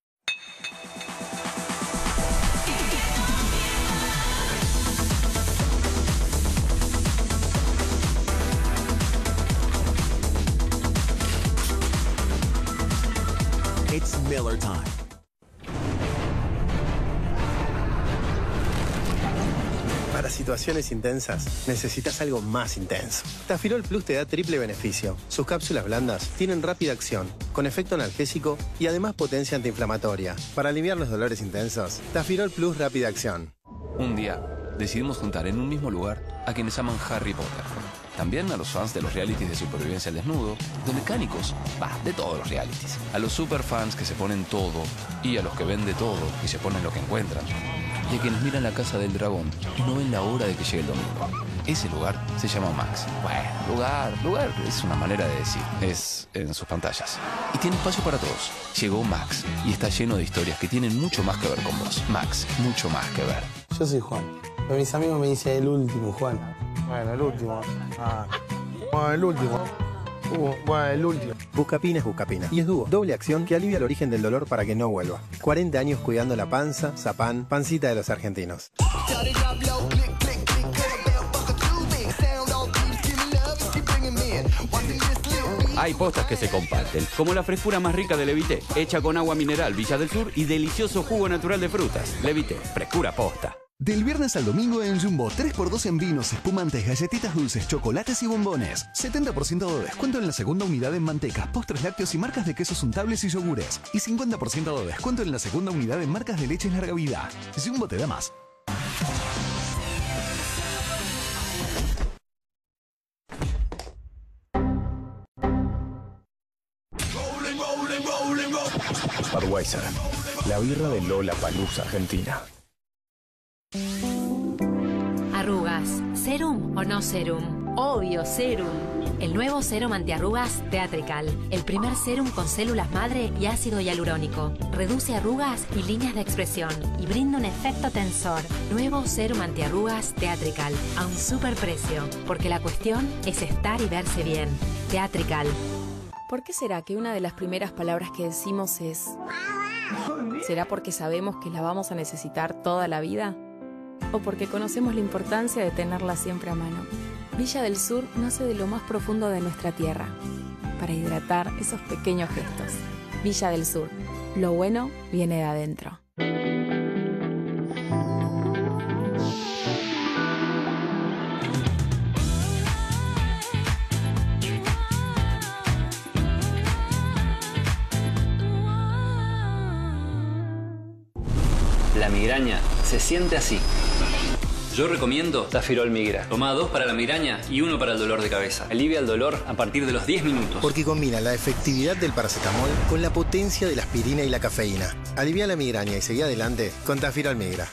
It's Miller time. Para situaciones intensas, necesitas algo más intenso. Tafirol Plus te da triple beneficio. Sus cápsulas blandas tienen rápida acción, con efecto analgésico y además potencia antiinflamatoria. Para aliviar los dolores intensos, Tafirol Plus Rápida Acción. Un día decidimos juntar en un mismo lugar a quienes aman Harry Potter. También a los fans de los realities de supervivencia al desnudo, de mecánicos, de todos los realities. A los superfans que se ponen todo y a los que ven de todo y se ponen lo que encuentran. Y a quienes miran la casa del dragón y no ven la hora de que llegue el domingo. Ese lugar se llama Max. Bueno, lugar, lugar es una manera de decir. Es en sus pantallas. Y tiene espacio para todos. Llegó Max y está lleno de historias que tienen mucho más que ver con vos. Max, mucho más que ver. Yo soy Juan. Pero mis amigos me dicen el último, Juan. Bueno, el último. Ah. Bueno, el último. Uh, bueno, el último. Buscapina es Buscapina. Y es dúo. Doble acción que alivia el origen del dolor para que no vuelva. 40 años cuidando la panza, zapán, pancita de los argentinos. Hay postas que se comparten, como la frescura más rica de Levité, hecha con agua mineral Villa del Sur y delicioso jugo natural de frutas. Levité, frescura posta. Del viernes al domingo en Jumbo, 3x2 en vinos, espumantes, galletitas dulces, chocolates y bombones. 70% de descuento en la segunda unidad en mantecas, postres lácteos y marcas de quesos untables y yogures. Y 50% de descuento en la segunda unidad en marcas de leches larga vida. Jumbo te da más. Budweiser, la birra de Lola Palusa Argentina. Arrugas, serum o no serum. Obvio, serum. El nuevo serum antiarrugas Teatrical. El primer serum con células madre y ácido hialurónico. Reduce arrugas y líneas de expresión y brinda un efecto tensor. Nuevo serum antiarrugas Teatrical. A un super precio. Porque la cuestión es estar y verse bien. Teatrical. ¿Por qué será que una de las primeras palabras que decimos es... ¿Será porque sabemos que la vamos a necesitar toda la vida? O porque conocemos la importancia de tenerla siempre a mano. Villa del Sur nace de lo más profundo de nuestra tierra, para hidratar esos pequeños gestos. Villa del Sur, lo bueno viene de adentro. La migraña se siente así. Yo recomiendo Tafirol Migra. Toma dos para la migraña y uno para el dolor de cabeza. Alivia el dolor a partir de los 10 minutos. Porque combina la efectividad del paracetamol con la potencia de la aspirina y la cafeína. Alivia la migraña y seguí adelante con Tafirol Migra.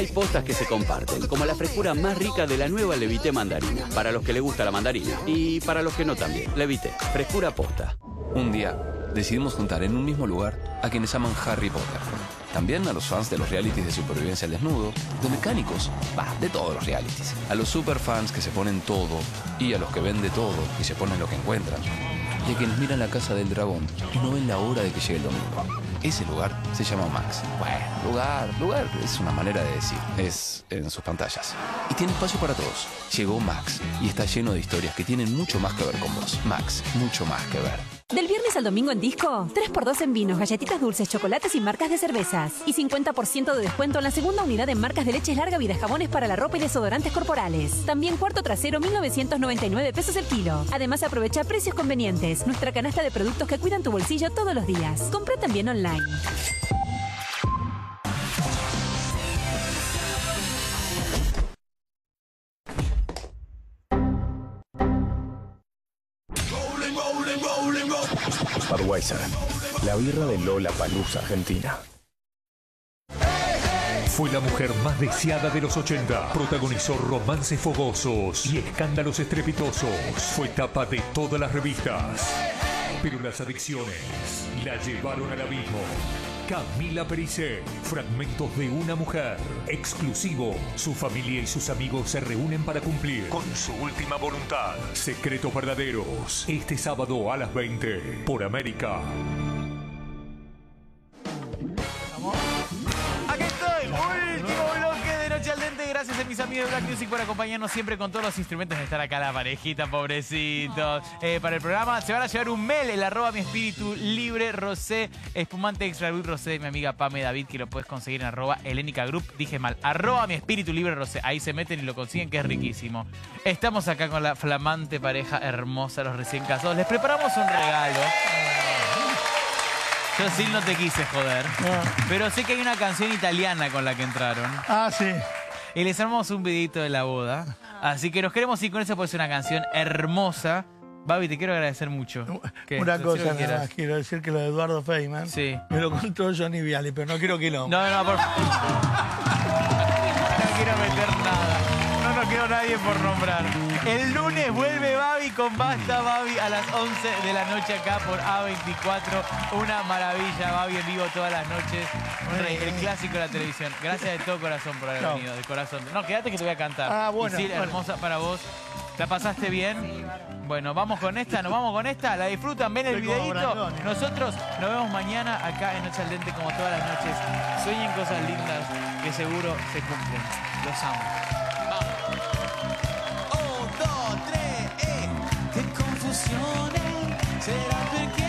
Hay postas que se comparten, como la frescura más rica de la nueva Levité mandarina, para los que les gusta la mandarina y para los que no también. Levité, frescura posta. Un día decidimos juntar en un mismo lugar a quienes aman Harry Potter. También a los fans de los realities de supervivencia al desnudo, de mecánicos, va, de todos los realities. A los superfans que se ponen todo y a los que ven de todo y se ponen lo que encuentran. Y a quienes miran la casa del dragón y no ven la hora de que llegue el domingo. Ese lugar se llama Max. Bueno, lugar, lugar es una manera de decir. Es en sus pantallas. Y tiene espacio para todos. Llegó Max y está lleno de historias que tienen mucho más que ver con vos. Max, mucho más que ver. Del viernes al domingo en disco, 3x2 en vinos, galletitas dulces, chocolates y marcas de cervezas. Y 50% de descuento en la segunda unidad en marcas de leches larga vida, jabones para la ropa y desodorantes corporales. También cuarto trasero, 1.999 pesos el kilo. Además aprovecha precios convenientes. Nuestra canasta de productos que cuidan tu bolsillo todos los días. Compra también online. La birra de Lola Palusa Argentina. Fue la mujer más deseada de los 80. Protagonizó romances fogosos y escándalos estrepitosos. Fue tapa de todas las revistas. Pero las adicciones la llevaron al abismo. Camila Pericé, fragmentos de una mujer. Exclusivo. Su familia y sus amigos se reúnen para cumplir con su última voluntad. Secretos verdaderos. Este sábado a las 20 por América. Gracias a mis amigos de Black Music por acompañarnos siempre con todos los instrumentos de estar acá la parejita, pobrecitos. Eh, para el programa se van a llevar un mail, el arroba mi espíritu libre rosé, espumante extra Blue rosé mi amiga Pame David, que lo puedes conseguir en arroba helénica group. Dije mal, arroba mi espíritu libre rosé. Ahí se meten y lo consiguen, que es riquísimo. Estamos acá con la flamante pareja hermosa, los recién casados. Les preparamos un regalo. Yo sí no te quise joder. Pero sé que hay una canción italiana con la que entraron. Ah, sí. Y les armamos un videito de la boda. Así que nos queremos ir con eso, puede ser una canción hermosa. Babi, te quiero agradecer mucho. Una cosa que nada más, quiero decir que lo de Eduardo Feynman Sí. me lo contó Johnny Viale, pero no quiero que lo... No, no, por No quiero meter nada. No nos quedó nadie por nombrar. El lunes vuelve Babi con Basta Babi a las 11 de la noche acá por A24. Una maravilla, Babi en vivo todas las noches. Un el clásico de la televisión. Gracias de todo corazón por haber venido, de corazón. No, quédate que te voy a cantar. Ah, bueno, bueno. hermosa para vos. ¿La pasaste bien? Bueno, vamos con esta, nos vamos con esta. ¿La disfrutan? ¿Ven el videito? Nosotros nos vemos mañana acá en Noche al Dente como todas las noches. Sueñen cosas lindas que seguro se cumplen. Los amo. Che confusione